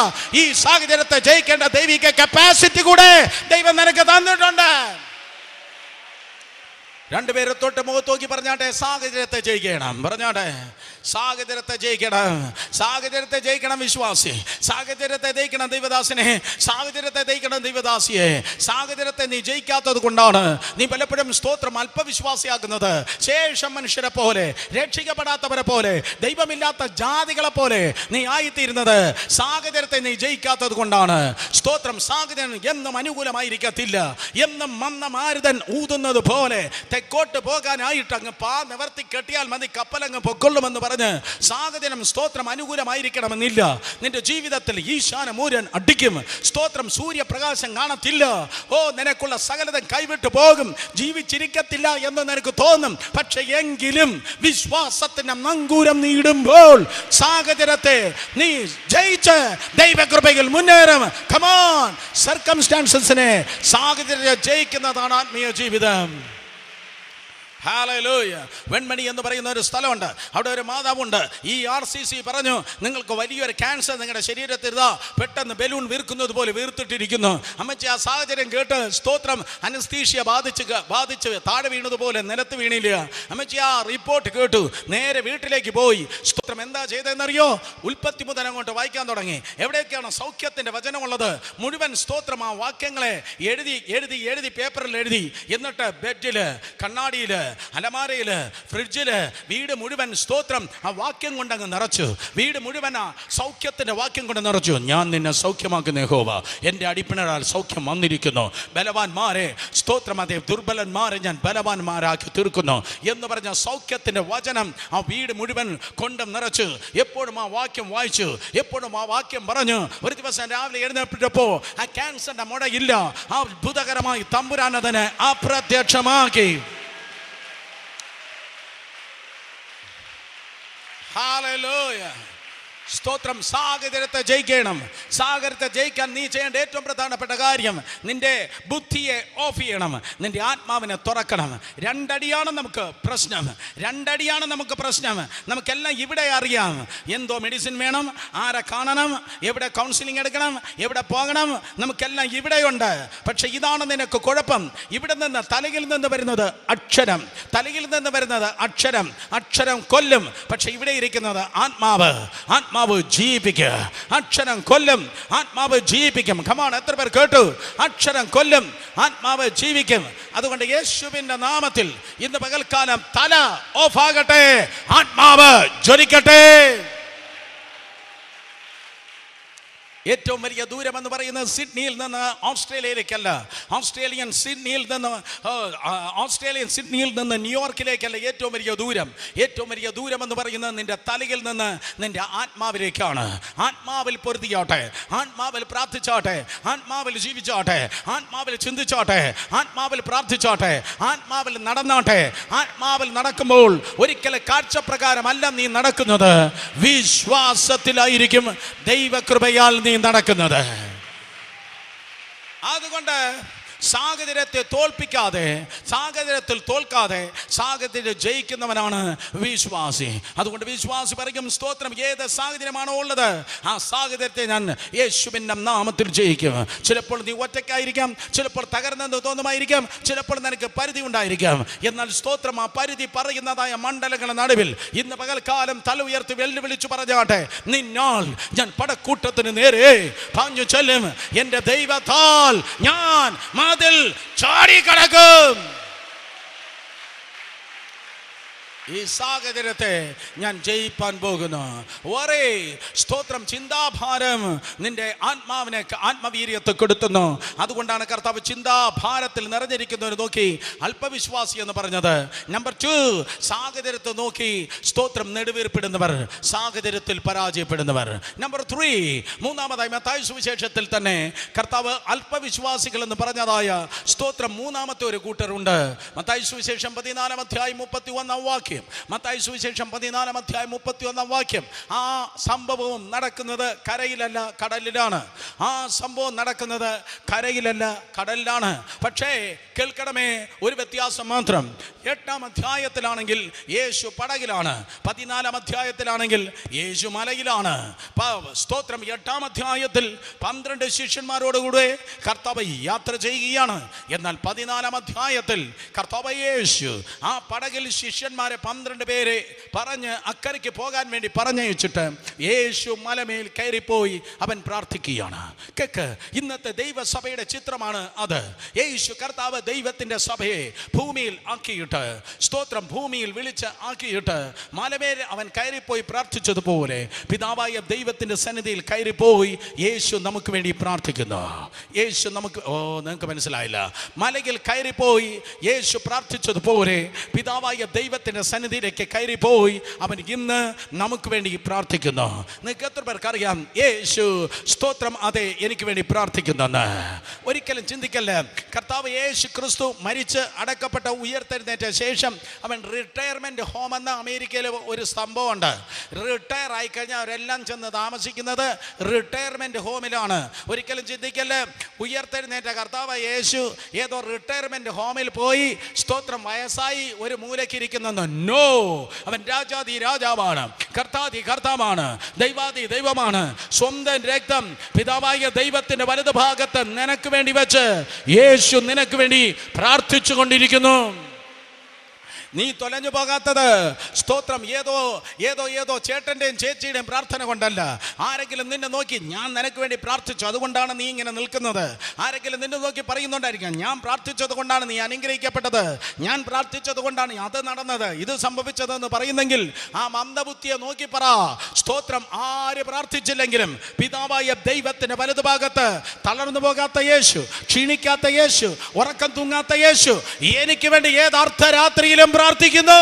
ഈ സാഹചര്യത്തെ ജയിക്കേണ്ട ദൈവിക കപ്പാസിറ്റി കൂടെ ദൈവം നിനക്ക് തന്നിട്ടുണ്ട്. രണ്ടുപേരെ തൊട്ട് മുഖത്ത് നോക്കി പറഞ്ഞാട്ടെ സാഹചര്യത്തെ ജയിക്കണം. പറഞ്ഞാട്ടെ സാഹചര്യത്തെ ജയിക്കണം. സാഹചര്യത്തെ ജയിക്കണം വിശ്വാസി. സാഹചര്യത്തെ ജയിക്കണം ദൈവദാസിനെ. സാഹചര്യത്തെ ജയിക്കണം ദൈവദാസിയെ. സാഹചര്യത്തെ നീ ജയിക്കാത്തത് കൊണ്ടാണ് നീ പലപ്പോഴും സ്തോത്രം അല്പവിശ്വാസിയാക്കുന്നത് ശേഷം മനുഷ്യരെ പോലെ രക്ഷിക്കപ്പെടാത്തവരെ പോലെ ദൈവമില്ലാത്ത ജാതികളെ പോലെ നീ ആയിത്തീരുന്നത് സാഹചര്യത്തെ നീ ജയിക്കാത്തത് കൊണ്ടാണ്. സ്തോത്രം സാഹചര്യം എന്നും അനുകൂലമായിരിക്കത്തില്ല. എന്നും മന്ന മാരുതൻ ഊതുന്നത് പോലെ തെക്കോട്ട് പോകാനായിട്ട് അങ്ങ് പാ നിവർത്തി കെട്ടിയാൽ മതി കപ്പലങ്ങ് പൊക്കൊള്ളുമെന്ന് പറഞ്ഞ സാഹചര്യം സ്തോത്രം അനുകൂലമായിരിക്കണമെന്നില്ല. നിന്റെ ജീവിതത്തിൽ ഈശാന മൂരൻ അടിക്കും. സ്തോത്രം സൂര്യപ്രകാശം കാണത്തില്ല. ഓ നിനക്കുള്ള സകലത കൈവിട്ടു പോകും. ജീവിച്ചിരിക്കത്തില്ല എന്ന് നിനക്ക് തോന്നും. പക്ഷെ എങ്കിലും വിശ്വാസത്തിന്റെ നങ്കൂരം നീടുമ്പോൾ സാഹചര്യത്തെ നീ ജയിച്ച് ദൈവകൃപയിൽ മുന്നേറും. കമാൻ സർക്കംസ്റ്റാൻസസിനെ സാഹചര്യം ജയിക്കുന്നതാണ് ആത്മീയ ജീവിതം. ഹാലലൂയ. വെൺമണി എന്ന് പറയുന്ന ഒരു സ്ഥലമുണ്ട്. അവിടെ ഒരു മാതാവുണ്ട്. ഈ ആർ സി സി പറഞ്ഞു നിങ്ങൾക്ക് വലിയൊരു ക്യാൻസർ നിങ്ങളുടെ ശരീരത്തിൽ ഇതാ പെട്ടെന്ന് ബലൂൺ വീർക്കുന്നത് പോലെ വീർത്തിട്ടിരിക്കുന്നു. അമ്മച്ചി ആ സാഹചര്യം കേട്ട് സ്തോത്രം അനസ്തീഷ്യ ബാധിച്ച് ബാധിച്ച് താഴെ വീണതുപോലെ നിലത്ത് വീണില്ല. അമ്മച്ചി ആ റിപ്പോർട്ട് കേട്ടു. നേരെ വീട്ടിലേക്ക് പോയി. സ്തോത്രം എന്താ ചെയ്തതെന്നറിയോ? ഉൽപ്പത്തി മുതൽ അങ്ങോട്ട് വായിക്കാൻ തുടങ്ങി. എവിടെയൊക്കെയാണ് സൗഖ്യത്തിന്റെ വചനമുള്ളത്? മുഴുവൻ സ്തോത്രം ആ വാക്യങ്ങളെ എഴുതി എഴുതി എഴുതി പേപ്പറിൽ എഴുതി. എന്നിട്ട് ബെഡിൽ കണ്ണാടിയിൽ അലമാരയിൽ ഫ്രിഡ്ജിൽ വീട് മുഴുവൻ സ്തോത്രം ആ വാക്യം കൊണ്ടങ്ങ് നിറച്ചു. വീട് മുഴുവൻ ആ സൗഖ്യത്തിന്റെ വാക്യം കൊണ്ട് നിറച്ചു. ഞാൻ നിന്നെ സൗഖ്യമാക്കുന്ന ഹോവ എന്റെ അടിപ്പിണരാൽ സൗഖ്യം വന്നിരിക്കുന്നു. ബലവാന്മാരെ സ്തോത്രം അതേ ദുർബലന്മാരെ ഞാൻ ബലവാന്മാരാക്കി തീർക്കുന്നു എന്ന് പറഞ്ഞ സൗഖ്യത്തിന്റെ വചനം ആ വീട് മുഴുവൻ കൊണ്ട് നിറച്ചു. എപ്പോഴും ആ വാക്യം വായിച്ചു. എപ്പോഴും ആ വാക്യം പറഞ്ഞു. ഒരു ദിവസം രാവിലെ എഴുന്നേപ്പിട്ടപ്പോൾ ആ ക്യാൻസറിന്റെ മുടയില്ല. ആ അത്ഭുതകരമായി തമ്പുരാനതിനെ അപ്രത്യക്ഷമാക്കി. Aleluia. സ്തോത്രം. സാഗരത്തെ ജയിക്കണം. സാഗരത്തെ ജയിക്കാൻ നീ ചെയ്യേണ്ട ഏറ്റവും പ്രധാനപ്പെട്ട കാര്യം നിന്റെ ബുദ്ധിയെ ഓഫ് ചെയ്യണം. നിന്റെ ആത്മാവിനെ തുറക്കണം. രണ്ടടിയാണ് നമുക്ക് പ്രശ്നം. രണ്ടടിയാണ് നമുക്ക് പ്രശ്നം. നമുക്കെല്ലാം ഇവിടെ അറിയാം. എന്തോ മെഡിസിൻ വേണം? ആരെ കാണണം? എവിടെ കൗൺസിലിംഗ് എടുക്കണം? എവിടെ പോകണം? നമുക്കെല്ലാം ഇവിടെയുണ്ട്. പക്ഷെ ഇതാണ് നിനക്ക് കുഴപ്പം. ഇവിടെ നിന്ന് തലയിൽ നിന്ന് വരുന്നത് അക്ഷരം. തലയിൽ നിന്ന് വരുന്നത് അക്ഷരം. അക്ഷരം കൊല്ലും. പക്ഷെ ഇവിടെ ഇരിക്കുന്നത് ആത്മാവ്. ആത്മാവ് ആത്മാവ് ജീവിക്കുക. അക്ഷരം കൊല്ലും ആത്മാവ് ജീവിക്കും. കമാണ് എത്ര പേർ കേട്ടു? അക്ഷരം കൊല്ലും ആത്മാവ് ജീവിക്കും. അതുകൊണ്ട് യേശുവിന്റെ നാമത്തിൽ ഇന്ന് പകൽക്കാലം തല ഓഫ് ആകട്ടെ ആത്മാവ് ജ്വലിക്കട്ടെ. ഏറ്റവും വലിയ ദൂരം എന്ന് പറയുന്നത് സിഡ്നിയിൽ നിന്ന് ഓസ്ട്രേലിയയിലേക്കല്ല. ഓസ്ട്രേലിയൻ സിഡ്നിയിൽ നിന്ന് ഓസ്ട്രേലിയൻ സിഡ്നിയിൽ നിന്ന് ന്യൂയോർക്കിലേക്കല്ല ഏറ്റവും വലിയ ദൂരം. ഏറ്റവും വലിയ ദൂരം എന്ന് പറയുന്നത് നിന്റെ തലയിൽ നിന്ന് നിന്റെ ആത്മാവിലേക്കാണ്. ആത്മാവിൽ പൊരുതിയോട്ടെ ആത്മാവിൽ പ്രാർത്ഥിച്ചോട്ടെ ആത്മാവിൽ ജീവിച്ചോട്ടെ ആത്മാവിൽ ചിന്തിച്ചോട്ടെ ആത്മാവിൽ പ്രാർത്ഥിച്ചോട്ടെ ആത്മാവിൽ നടന്നോട്ടെ. ആത്മാവിൽ നടക്കുമ്പോൾ ഒരിക്കലും കാഴ്ചപ്രകാരമല്ല നീ നടക്കുന്നത്. വിശ്വാസത്തിലായിരിക്കും ദൈവകൃപയാൽ നടക്കുന്നത്. അതുകൊണ്ട് സാഹചര്യത്തെ തോൽപ്പിക്കാതെ സാഹചര്യത്തിൽ തോൽക്കാതെ സാഹചര്യം ജയിക്കുന്നവനാണ് വിശ്വാസി. അതുകൊണ്ട് വിശ്വാസി പറയും സ്തോത്രം ഏത് സാഹചര്യമാണോ ഉള്ളത് ആ സാഹചര്യത്തെ ഞാൻ യേശുവിന്റെ നാമത്തിൽ ജയിക്കും. ചിലപ്പോൾ നീ ഒറ്റയ്ക്കായിരിക്കാം ചിലപ്പോൾ തകർന്നെന്ന് തോന്നുമായിരിക്കാം ചിലപ്പോൾ നിനക്ക് പരിധി ഉണ്ടായിരിക്കാം. എന്നാൽ സ്തോത്രം ആ പരിധി പറയുന്നതായ മണ്ഡലങ്ങളുടെ നടുവിൽ ഇന്ന് പകൽക്കാലം തല ഉയർത്തി വെല്ലുവിളിച്ചു പറഞ്ഞാട്ടെ നിന്നാൽ ഞാൻ പടക്കൂട്ടത്തിന് നേരെ പാഞ്ഞു ചെല്ലും. എന്റെ ദൈവത്താൽ ഞാൻ മതിൽ ചാടിക്കടക്കും. ഈ സാഹചര്യത്തെ ഞാൻ ജയിപ്പാൻ പോകുന്നു. ഒരേ സ്തോത്രം ചിന്താഭാരം നിന്റെ ആത്മാവിനെ ആത്മവീര്യത്തെ കൊടുത്തുന്നു അതുകൊണ്ടാണ് കർത്താവ് ചിന്താഭാരത്തിൽ നിറഞ്ഞിരിക്കുന്നവർ നോക്കി അല്പവിശ്വാസി എന്ന് പറഞ്ഞത്. നമ്പർ ടു സാഹചര്യത്തെ നോക്കി സ്തോത്രം നെടുവീർപ്പിടുന്നവർ സാഹചര്യത്തിൽ പരാജയപ്പെടുന്നവർ. നമ്പർ ത്രീ മൂന്നാമതായി മത്തായ സുവിശേഷത്തിൽ തന്നെ കർത്താവ് അല്പവിശ്വാസികൾ എന്ന് പറഞ്ഞതായ സ്തോത്രം മൂന്നാമത്തെ ഒരു കൂട്ടറുണ്ട് മത്തായ സുവിശേഷം പതിനാലാം അധ്യായം മുപ്പത്തി ഒന്നാം വാക്യം. മത്തായ സുവിശേഷം പതിനാലാം അധ്യായം മുപ്പത്തി ഒന്നാം വാക്യം. ആ സംഭവവും നടക്കുന്നത് കരയിലല്ല കടലിലാണ്. ആ സംഭവം നടക്കുന്നത് കരയിലല്ല കടലിലാണ്. പക്ഷേ കേൾക്കണമേ ഒരു വ്യത്യാസം മാത്രം. എട്ടാം അധ്യായത്തിലാണെങ്കിൽ യേശു പടകിലാണ്. പതിനാലാം അധ്യായത്തിലാണെങ്കിൽ യേശു മലയിലാണ്. സ്തോത്രം എട്ടാം അധ്യായത്തിൽ പന്ത്രണ്ട് ശിഷ്യന്മാരോടുകൂടെ കർത്താവ് യാത്ര ചെയ്യുകയാണ്. എന്നാൽ പതിനാലാം അധ്യായത്തിൽ കർത്താവ് യേശു ആ പടകിൽ ശിഷ്യന്മാരെ പന്ത്രണ്ട് പേരെ പറഞ്ഞ് അക്കരയ്ക്ക് പോകാൻ വേണ്ടി പറഞ്ഞയച്ചിട്ട് യേശു മലമേൽ കയറിപ്പോയി. അവൻ പ്രാർത്ഥിക്കുകയാണ്. കേക്ക് ഇന്നത്തെ ദൈവസഭയുടെ ചിത്രമാണ് അത്. യേശു കർത്താവ് ദൈവത്തിന്റെ സഭയെ ഭൂമിയിൽ ആക്കിയിട്ട് സ്തോത്രം ഭൂമിയിൽ വിളിച്ച് ആക്കിയിട്ട് മലമേൽ അവൻ കയറിപ്പോയി പ്രാർത്ഥിച്ചതുപോലെ പിതാവായ ദൈവത്തിന്റെ സന്നിധിയിൽ കയറിപ്പോയി യേശു നമുക്ക് വേണ്ടി പ്രാർത്ഥിക്കുന്നു. യേശു നമുക്ക് ഓ നിങ്ങൾക്ക് മനസ്സിലായില്ല. മലയിൽ കയറിപ്പോയി യേശു പ്രാർത്ഥിച്ചതുപോലെ പിതാവായ ദൈവത്തിന്റെ ദൈവസന്നിധിയിലേക്ക് കയറിപ്പോയി. അവൻ ഇന്ന് നമുക്ക് വേണ്ടി പ്രാർത്ഥിക്കുന്നു. നിങ്ങൾക്ക് എത്ര പേർക്കറിയാം യേശു സ്തോത്രം അതെ എനിക്ക് വേണ്ടി പ്രാർത്ഥിക്കുന്നെന്ന്. ഒരിക്കലും ചിന്തിക്കല്ല? കർത്താവ് യേശു ക്രിസ്തു മരിച്ച് അടക്കപ്പെട്ട ഉയർത്തെഴുന്നേറ്റ ശേഷം അവൻ റിട്ടയർമെന്റ് ഹോം എന്ന അമേരിക്കയിൽ ഒരു സംഭവമുണ്ട്. റിട്ടയർ ആയി കഴിഞ്ഞാൽ അവരെല്ലാം ചെന്ന് താമസിക്കുന്നത് റിട്ടയർമെന്റ് ഹോമിലാണ് ഒരിക്കലും ചിന്തിക്കല്ലേ? ഉയർത്തെഴുന്നേറ്റ കർത്താവ് യേശു ഏതോ റിട്ടയർമെന്റ് ഹോമിൽ പോയി. സ്തോത്രം വയസ്സായി ഒരു മൂലക്കിരിക്കുന്നെന്ന് നോ അവൻ രാജാതി രാജാവാണ്. കർത്താതി കർത്താവാണ്. ദൈവാതി ദൈവമാണ്. സ്വന്തം രക്തം പിതാവായ ദൈവത്തിന്റെ വലതു ഭാഗത്ത് നിനക്ക് വേണ്ടി വെച്ച് യേശു നിനക്ക് വേണ്ടി പ്രാർത്ഥിച്ചു കൊണ്ടിരിക്കുന്നു നീ തൊലഞ്ഞു പോകാത്തത്. സ്തോത്രം. ഏതോ ഏതോ ഏതോ ചേട്ടന്റെയും ചേച്ചിയുടെയും പ്രാർത്ഥന കൊണ്ടല്ല. ആരെങ്കിലും നിന്നെ നോക്കി ഞാൻ നിനക്ക് വേണ്ടി പ്രാർത്ഥിച്ചു അതുകൊണ്ടാണ് നീ ഇങ്ങനെ നിൽക്കുന്നത്. ആരെങ്കിലും നിന്നെ നോക്കി പറയുന്നുണ്ടായിരിക്കാം ഞാൻ പ്രാർത്ഥിച്ചത് കൊണ്ടാണ് നീ അനുഗ്രഹിക്കപ്പെട്ടത്. ഞാൻ പ്രാർത്ഥിച്ചത് കൊണ്ടാണ് അത് നടന്നത് ഇത് സംഭവിച്ചതെന്ന് പറയുന്നെങ്കിൽ ആ മന്ദബുദ്ധിയെ നോക്കി പറ. സ്തോത്രം. ആര് പ്രാർത്ഥിച്ചില്ലെങ്കിലും പിതാവായ ദൈവത്തിന്റെ വലതുഭാഗത്ത് തളർന്നു പോകാത്ത യേശു ക്ഷീണിക്കാത്ത യേശു ഉറക്കം തൂങ്ങാത്ത യേശു എനിക്ക് വേണ്ടി ഏത് അർദ്ധരാത്രിയിലും പ്രാർത്ഥിക്കുന്നു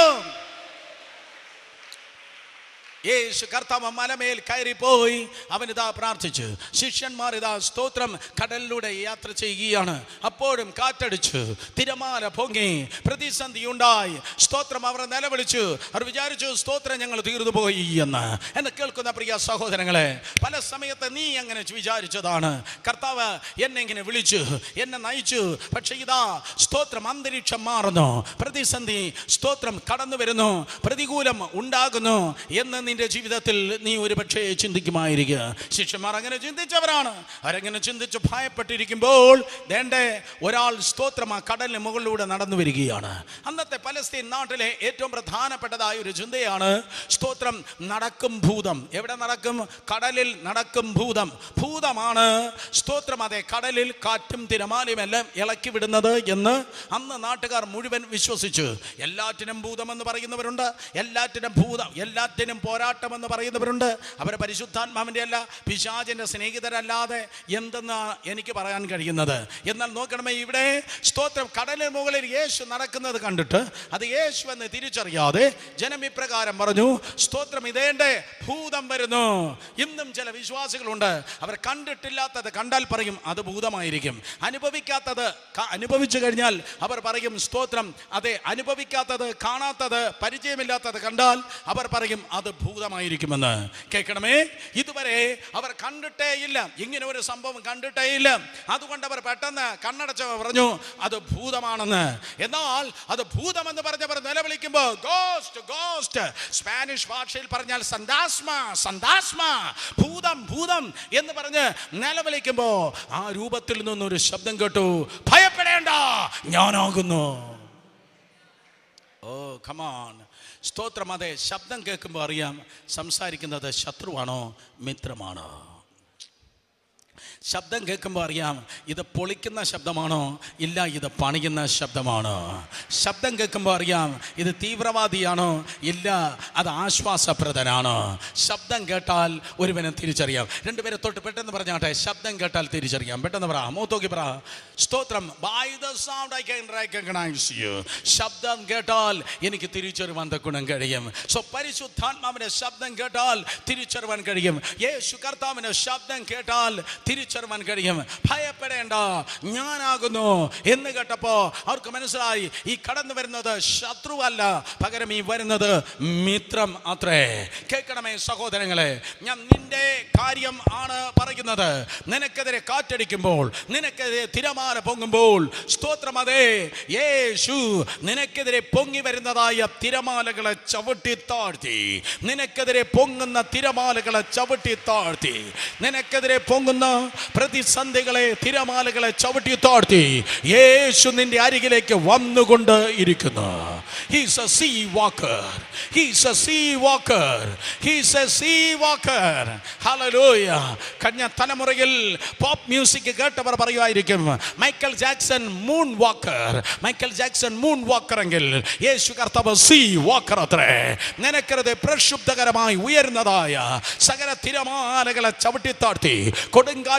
യേശു കർത്താവ് മലമേൽ കയറിപ്പോയി. അവൻ ഇതാ പ്രാർത്ഥിച്ചു. ശിഷ്യന്മാർ ഇതാ സ്തോത്രം കടലിലൂടെ യാത്ര ചെയ്യുകയാണ്. അപ്പോഴും കാറ്റടിച്ചു. തിരമാല പൊങ്ങി. പ്രതിസന്ധി ഉണ്ടായി. സ്തോത്രം അവർ നിലവിളിച്ചു. അവർ വിചാരിച്ചു സ്തോത്രം ഞങ്ങൾ തീർന്നു പോയി എന്ന്. എന്നെ കേൾക്കുന്ന പ്രിയ സഹോദരങ്ങളെ പല സമയത്ത് നീ എങ്ങനെ വിചാരിച്ചതാണ്. കർത്താവ് എന്നെ ഇങ്ങനെ വിളിച്ചു എന്നെ നയിച്ചു. പക്ഷേ ഇതാ സ്തോത്രം അന്തരീക്ഷം മാറുന്നു. പ്രതിസന്ധി സ്തോത്രം കടന്നു വരുന്നു പ്രതികൂലം ഉണ്ടാകുന്നു എന്ന് നിന്റെ ജീവിതത്തിൽ നീ ഒരുപക്ഷെ ചിന്തിക്കുമായിരിക്കുക ശിഷ്യന്മാർ അങ്ങനെ ചിന്തിച്ചവരാണ്. അവരങ്ങനെ ചിന്തിച്ച് ഭയപ്പെട്ടിരിക്കുമ്പോൾ വേണ്ടേ ഒരാൾ സ്തോത്രം ആ കടലിന് മുകളിലൂടെ നടന്നു വരികയാണ്. അന്നത്തെ പലസ്തീൻ നാട്ടിലെ ഏറ്റവും പ്രധാനപ്പെട്ടതായ ഒരു ചിന്തയാണ് സ്തോത്രം നടക്കും ഭൂതം. എവിടെ നടക്കും? കടലിൽ നടക്കും ഭൂതം. ഭൂതമാണ് സ്തോത്രം അതെ കടലിൽ കാറ്റും തിരമാലയും എല്ലാം ഇളക്കി വിടുന്നത് എന്ന് അന്ന് നാട്ടുകാർ മുഴുവൻ വിശ്വസിച്ചു. എല്ലാറ്റിനും ഭൂതമെന്ന് പറയുന്നവരുണ്ട്. എല്ലാറ്റിനും ഭൂതം എല്ലാറ്റിനും പോരാട്ടം എന്ന് പറയുന്നവരുണ്ട്. അവർ പരിശുദ്ധാത്മാവിന്റെ അല്ല പിശാചിന്റെ സ്നേഹിതരല്ലാതെ എന്തെന്ന് എനിക്ക് പറയാൻ കഴിയുന്നത്? എന്നാൽ നോക്കണമേ ഇവിടെ സ്തോത്രം കടലിന് മുകളിൽ യേശു നടക്കുന്നത് കണ്ടിട്ട് അത് യേശു എന്ന് തിരിച്ചറിയാതെ ജനം ഇപ്രകാരം പറഞ്ഞു സ്തോത്രം ഇതേണ്ടേ ഭൂതം വരുന്നു. ഇന്നും ചില വിശ്വാസികളുണ്ട്. അവർ കണ്ടിട്ടില്ലാത്തത് കണ്ടാൽ പറയും അത് ഭൂതമായിരിക്കും. അനുഭവിക്കാത്തത് അനുഭവിച്ചു കഴിഞ്ഞാൽ അവർ പറയും സ്തോത്രം അതെ അനുഭവിക്കാത്തത് കാണാത്തത് പരിചയമില്ലാത്തത് കണ്ടാൽ അവർ പറയും അത് ഭൂതമായിരിക്കുമെന്ന് കേൾക്കണമേ? ഇതുവരെ അവർ കണ്ടിട്ടേ ഇല്ല. ഇങ്ങനെ ഒരു സംഭവം കണ്ടിട്ടേ ഇല്ല. അതുകൊണ്ട് അവർ പെട്ടെന്ന് കണ്ണടച്ച പറഞ്ഞു അത് ഭൂതമാണെന്ന്. എന്നാൽ അത് ഭൂതമെന്ന് പറഞ്ഞവർ നിലവിളിക്കുമ്പോൾ ഗോസ്റ്റ് ഗോസ്റ്റ്. സ്പാനിഷ് ഭാഷയിൽ പറഞ്ഞാൽ സന്താസ്മ സന്താസ്മ ഭൂതം ഭൂതം എന്ന് പറഞ്ഞ് നിലവിളിക്കുമ്പോൾ ആ രൂപത്തിൽ നിന്നൊരു ശബ്ദം കേട്ടു ഭയപ്പെടേണ്ട ഞാനാകുന്നു. ഓ കമാൺ സ്തോത്രം. അതെ ശബ്ദം കേൾക്കുമ്പോൾ അറിയാം സംസാരിക്കുന്നത് ശത്രുവാണോ മിത്രമാണോ? ശബ്ദം കേൾക്കുമ്പോൾ അറിയാം ഇത് പൊളിക്കുന്ന ശബ്ദമാണോ? ഇല്ല ഇത് പണിയുന്ന ശബ്ദമാണോ? ശബ്ദം കേൾക്കുമ്പോൾ അറിയാം ഇത് തീവ്രവാദിയാണോ? ഇല്ല അത് ആശ്വാസപ്രദനാണോ? ശബ്ദം കേട്ടാൽ ഒരുവനെ തിരിച്ചറിയാം. രണ്ടുപേരെ തൊട്ട് പെട്ടെന്ന് പറഞ്ഞാട്ടെ ശബ്ദം കേട്ടാൽ തിരിച്ചറിയാം. പെട്ടെന്ന് പറ മൂത്തോക്കി പറ. സ്തോത്രം. By the sound I can recognise you ശബ്ദം കേട്ടാൽ എനിക്ക് തിരിച്ചറിവാൻ തക്കുണം കഴിയും. സോ പരിശുദ്ധാത്മാവിനെ ശബ്ദം കേട്ടാൽ തിരിച്ചറിവാൻ കഴിയും. യേശു കർത്താവിനെ ശബ്ദം കേട്ടാൽ തിരിച്ചറിവാൻ കഴിയും. ഭയപ്പെടേണ്ട. ഞാനാകുന്നു എന്ന് കേട്ടപ്പോ അവർക്ക് മനസ്സിലായി. ഈ കടന്നു വരുന്നത് ശത്രുവല്ല. പകരം ഈ വരുന്നത് മിത്രം അത്രേ. കേൾക്കണമേ സഹോദരങ്ങളെ ഞാൻ നിന്റെ കാര്യം ആണ് പറയുന്നത്. നിനക്കെതിരെ കാറ്റടിക്കുമ്പോൾ നിനക്കെതിരെ തിരമാല പൊങ്ങുമ്പോൾ സ്തോത്രം അതേ. യേശു നിനക്കെതിരെ പൊങ്ങി വരുന്നതായ തിരമാലകളെ ചവിട്ടി താഴ്ത്തി. നിനക്കെതിരെ പൊങ്ങുന്ന തിരമാലകളെ ചവിട്ടി താഴ്ത്തി. നിനക്കെതിരെ പൊങ്ങുന്ന പ്രതിസന്ധികളെ തിരമാലകളെ ചവിട്ടി താഴ്ത്തി യേശു നിന്റെ അരികിലേക്ക് വന്നുകൊണ്ട് ഇരിക്കുന്നു. He's a sea walker he's a sea walker he's a sea walker കഴിഞ്ഞ തലമുറയിൽ പോപ്പ് മ്യൂസിക് കേട്ടവർ പറയുമായിരിക്കും Michael Jackson moon walker Michael Jackson moon walker എങ്കിൽ യേശു കർത്താവ് സി വാക്കർ അത്രേ. നിനക്കരുത് പ്രക്ഷുബ്ധകരമായി ഉയരുന്നതായ സകല തിരമാലകളെ ചവിട്ടിത്താഴ്ത്തി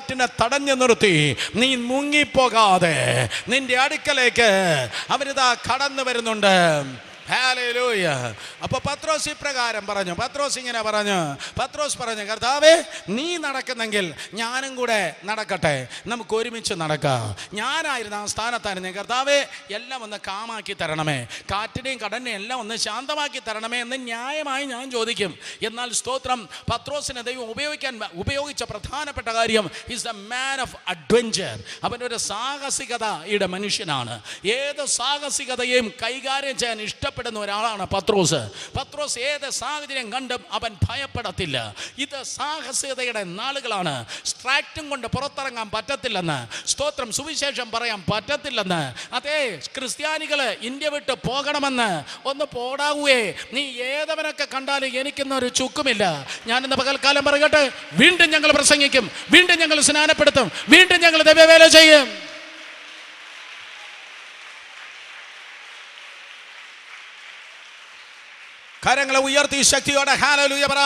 കൊടുങ്കാറ്റിനെ തടഞ്ഞു നിർത്തി. നീ മുങ്ങിപ്പോകാതെ. നിന്റെ അടുക്കലേക്ക് അവരിതാ കടന്നു വരുന്നുണ്ട്. ഹാലൂയ അപ്പൊ പത്രോസ് ഇപ്രകാരം പറഞ്ഞു. പത്രോസ് ഇങ്ങനെ പറഞ്ഞു. പത്രോസ് പറഞ്ഞു കർത്താവേ നീ നടക്കുന്നെങ്കിൽ ഞാനും കൂടെ നടക്കട്ടെ. നമുക്ക് ഒരുമിച്ച് നടക്കാം. ഞാനായിരുന്നു ആ സ്ഥാനത്തായിരുന്നു. കർത്താവേ എല്ലാം ഒന്ന് കാമാക്കി തരണമേ. കാറ്റിനെയും കടലിനെയും എല്ലാം ഒന്ന് ശാന്തമാക്കി തരണമേ എന്ന് ന്യായമായി ഞാൻ ചോദിക്കും. എന്നാൽ സ്തോത്രം പത്രോസിനെ ദൈവം ഉപയോഗിക്കാൻ ഉപയോഗിച്ച പ്രധാനപ്പെട്ട കാര്യം is a man of adventure അവന്റെ ഒരു സാഹസികതയുടെ മനുഷ്യനാണ്. ഏത് സാഹസികതയെയും കൈകാര്യം ചെയ്യാൻ ഇഷ്ടപ്പെടുന്ന ഒരാളാണ് പത്രോസ്. പത്രോസ് ഏത് സാഹചര്യം കണ്ടും അവൻ ഭയപ്പെടത്തില്ല. ഇത് സാഹസികതയുടെ നാളുകളാണ്. സ്ട്രാക്റ്റും കൊണ്ട് പുറത്തിറങ്ങാൻ പറ്റത്തില്ലെന്ന്. സ്തോത്രം സുവിശേഷം പറയാൻ പറ്റത്തില്ലെന്ന്. അതേ ക്രിസ്ത്യാനികൾ ഇന്ത്യ വിട്ട് പോകണമെന്ന്. ഒന്ന് പോടാവുകയെ നീ ഏതവനൊക്കെ കണ്ടാലും എനിക്കൊന്നും ചുക്കുമില്ല. ഞാൻ ഇന്ന് പകൽക്കാലം പറയട്ടെ. വീണ്ടും ഞങ്ങൾ പ്രസംഗിക്കും. വീണ്ടും ഞങ്ങൾ സ്നാനപ്പെടുത്തും. വീണ്ടും ഞങ്ങൾ ദൈവവേല ചെയ്യും. കരങ്ങളെ ഉയർത്തി ശക്തിയോടെ. ഹാലലുയ പറ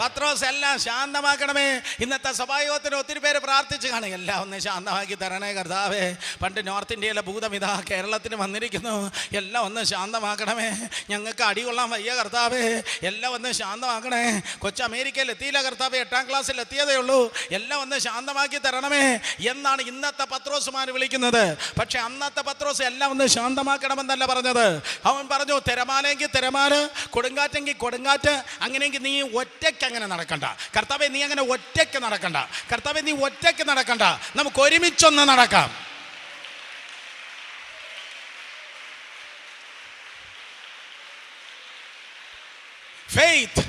പത്രോസ് എല്ലാം ശാന്തമാക്കണമേ. ഇന്നത്തെ സഭായോഗത്തിന് ഒത്തിരി പേര് പ്രാർത്ഥിച്ചു കാണും. എല്ലാം ഒന്ന് ശാന്തമാക്കി തരണേ കർത്താവേ. പണ്ട് നോർത്ത് ഇന്ത്യയിലെ ഭൂതം ഇതാ കേരളത്തിന് വന്നിരിക്കുന്നു. എല്ലാം ഒന്ന് ശാന്തമാക്കണമേ. ഞങ്ങൾക്ക് അടികൊള്ളാൻ വയ്യ കർത്താവേ. എല്ലാം ഒന്ന് ശാന്തമാക്കണേ. കൊച്ചു അമേരിക്കയിൽ എത്തിയില്ല കർത്താവേ. എട്ടാം ക്ലാസ്സിൽ എത്തിയതേ ഉള്ളൂ. എല്ലാം ഒന്ന് ശാന്തമാക്കി തരണമേ എന്നാണ് ഇന്നത്തെ പത്രോസുമാർ വിളിക്കുന്നത്. പക്ഷെ അന്നത്തെ പത്രോസ് എല്ലാം ഒന്ന് ശാന്തമാക്കണമെന്നല്ല പറഞ്ഞത്. അവൻ പറഞ്ഞു തിരമാലെങ്കിൽ തിരമാല കൊടുങ്കാറ്റെങ്കിൽ കൊടുങ്കാറ്റ്. അങ്ങനെയെങ്കിൽ നീ ഒറ്റയ്ക്ക് അങ്ങനെ നടക്കണ്ട. കർത്താവെ നീ അങ്ങനെ ഒറ്റയ്ക്ക് നടക്കണ്ട. കർത്താവെ നീ ഒറ്റയ്ക്ക് നടക്കണ്ട. നമുക്ക് ഒരുമിച്ചൊന്ന് നടക്കാം. ഫെയ്ത്ത്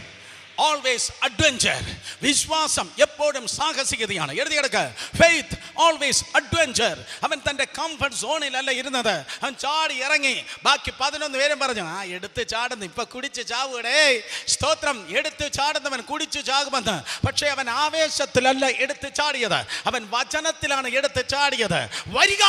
ഓൾവേസ് അഡ്വഞ്ചർ വിശ്വാസം എപ്പോഴും സാഹസികതയാണ്. എഴുതിയെടുക്ക ഫെയ്ത്ത് ഓൾവേസ് അഡ്വഞ്ചർ അവൻ തന്റെ കംഫർട്ട് സോണിലല്ല ഇരുന്നത്. അവൻ ചാടി ഇറങ്ങി. ബാക്കി പതിനൊന്ന് പേരും പറഞ്ഞു ആ എടുത്ത് ചാടുന്നു. ഇപ്പൊ കുടിച്ച് ചാവുകടേ. സ്തോത്രം. എടുത്ത് ചാടുന്നവൻ കുടിച്ചു ചാകുമെന്ന്. പക്ഷേ അവൻ ആവേശത്തിലല്ല എടുത്ത് ചാടിയത്. അവൻ വചനത്തിലാണ് എടുത്ത് ചാടിയത്. വരിക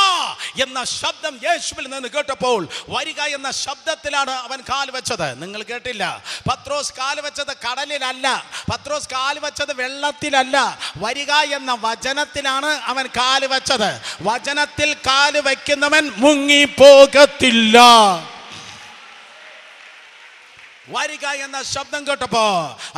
എന്ന ശബ്ദം യേശുവിൽ നിന്ന് കേട്ടപ്പോൾ വരിക എന്ന ശബ്ദത്തിലാണ് അവൻ കാൽ വെച്ചത്. നിങ്ങൾ കേട്ടില്ല. പത്രോസ് കാൽ വെച്ചത് കടലിലല്ല പത്രോസ് കാൽ വെച്ചത് വെള്ളത്തിലല്ല. വരിക എന്ന വചനത്തിലാണ് അവൻ കാൽ വെച്ചത്. വചനത്തിൽ കാൽ വയ്ക്കുന്നവൻ മുങ്ങിപ്പോകത്തില്ല. വരിക എന്ന ശബ്ദം കേട്ടപ്പോ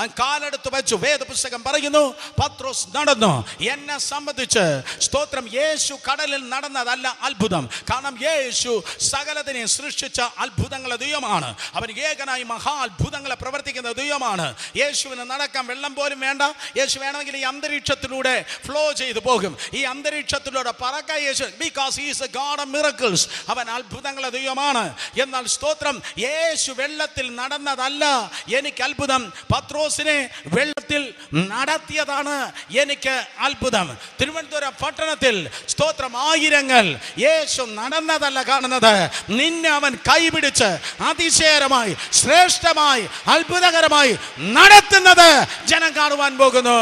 കാലെടുത്ത് വെച്ചു വേദപുസ്തകം പറയുന്നു പത്രോസ് നടന്നു. എന്നെ സംബന്ധിച്ച് സ്തോത്രം യേശു കടലിൽ നടന്നതല്ല അത്ഭുതം. കാരണം യേശു സകലത്തിനെ സൃഷ്ടിച്ച അത്ഭുതങ്ങളെ ദൈവമാണ്. അവൻ ഏകനായി മഹാ അത്ഭുതങ്ങളെ പ്രവർത്തിക്കുന്ന ദൈവമാണ്. യേശുവിന് നടക്കാൻ വെള്ളം പോലും വേണ്ട. യേശു വേണമെങ്കിൽ ഈ അന്തരീക്ഷത്തിലൂടെ ഫ്ലോ ചെയ്തു പോകും. ഈ അന്തരീക്ഷത്തിലൂടെ പറക്ക Yeshu because is a god miracles അവൻ അത്ഭുതങ്ങളെ ദൈവമാണ്. എന്നാൽ സ്തോത്രം യേശു വെള്ളത്തിൽ നടന്നതല്ല എനിക്ക് അത്ഭുതം. പത്രോസിനെ വെള്ളത്തിൽ നടത്തിയതാണ് എനിക്ക് അത്ഭുതം. തിരുവനന്തപുരം പട്ടണത്തിൽ സ്തോത്രം ആയിരങ്ങൾ. യേശു നടന്നതല്ല കാണുന്നത്. നിന്നെ അവൻ കൈപിടിച്ച് അതിശയകരമായി ശ്രേഷ്ഠമായി അത്ഭുതകരമായി നടത്തുന്നത് ജനം കാണുവാൻ പോകുന്നു.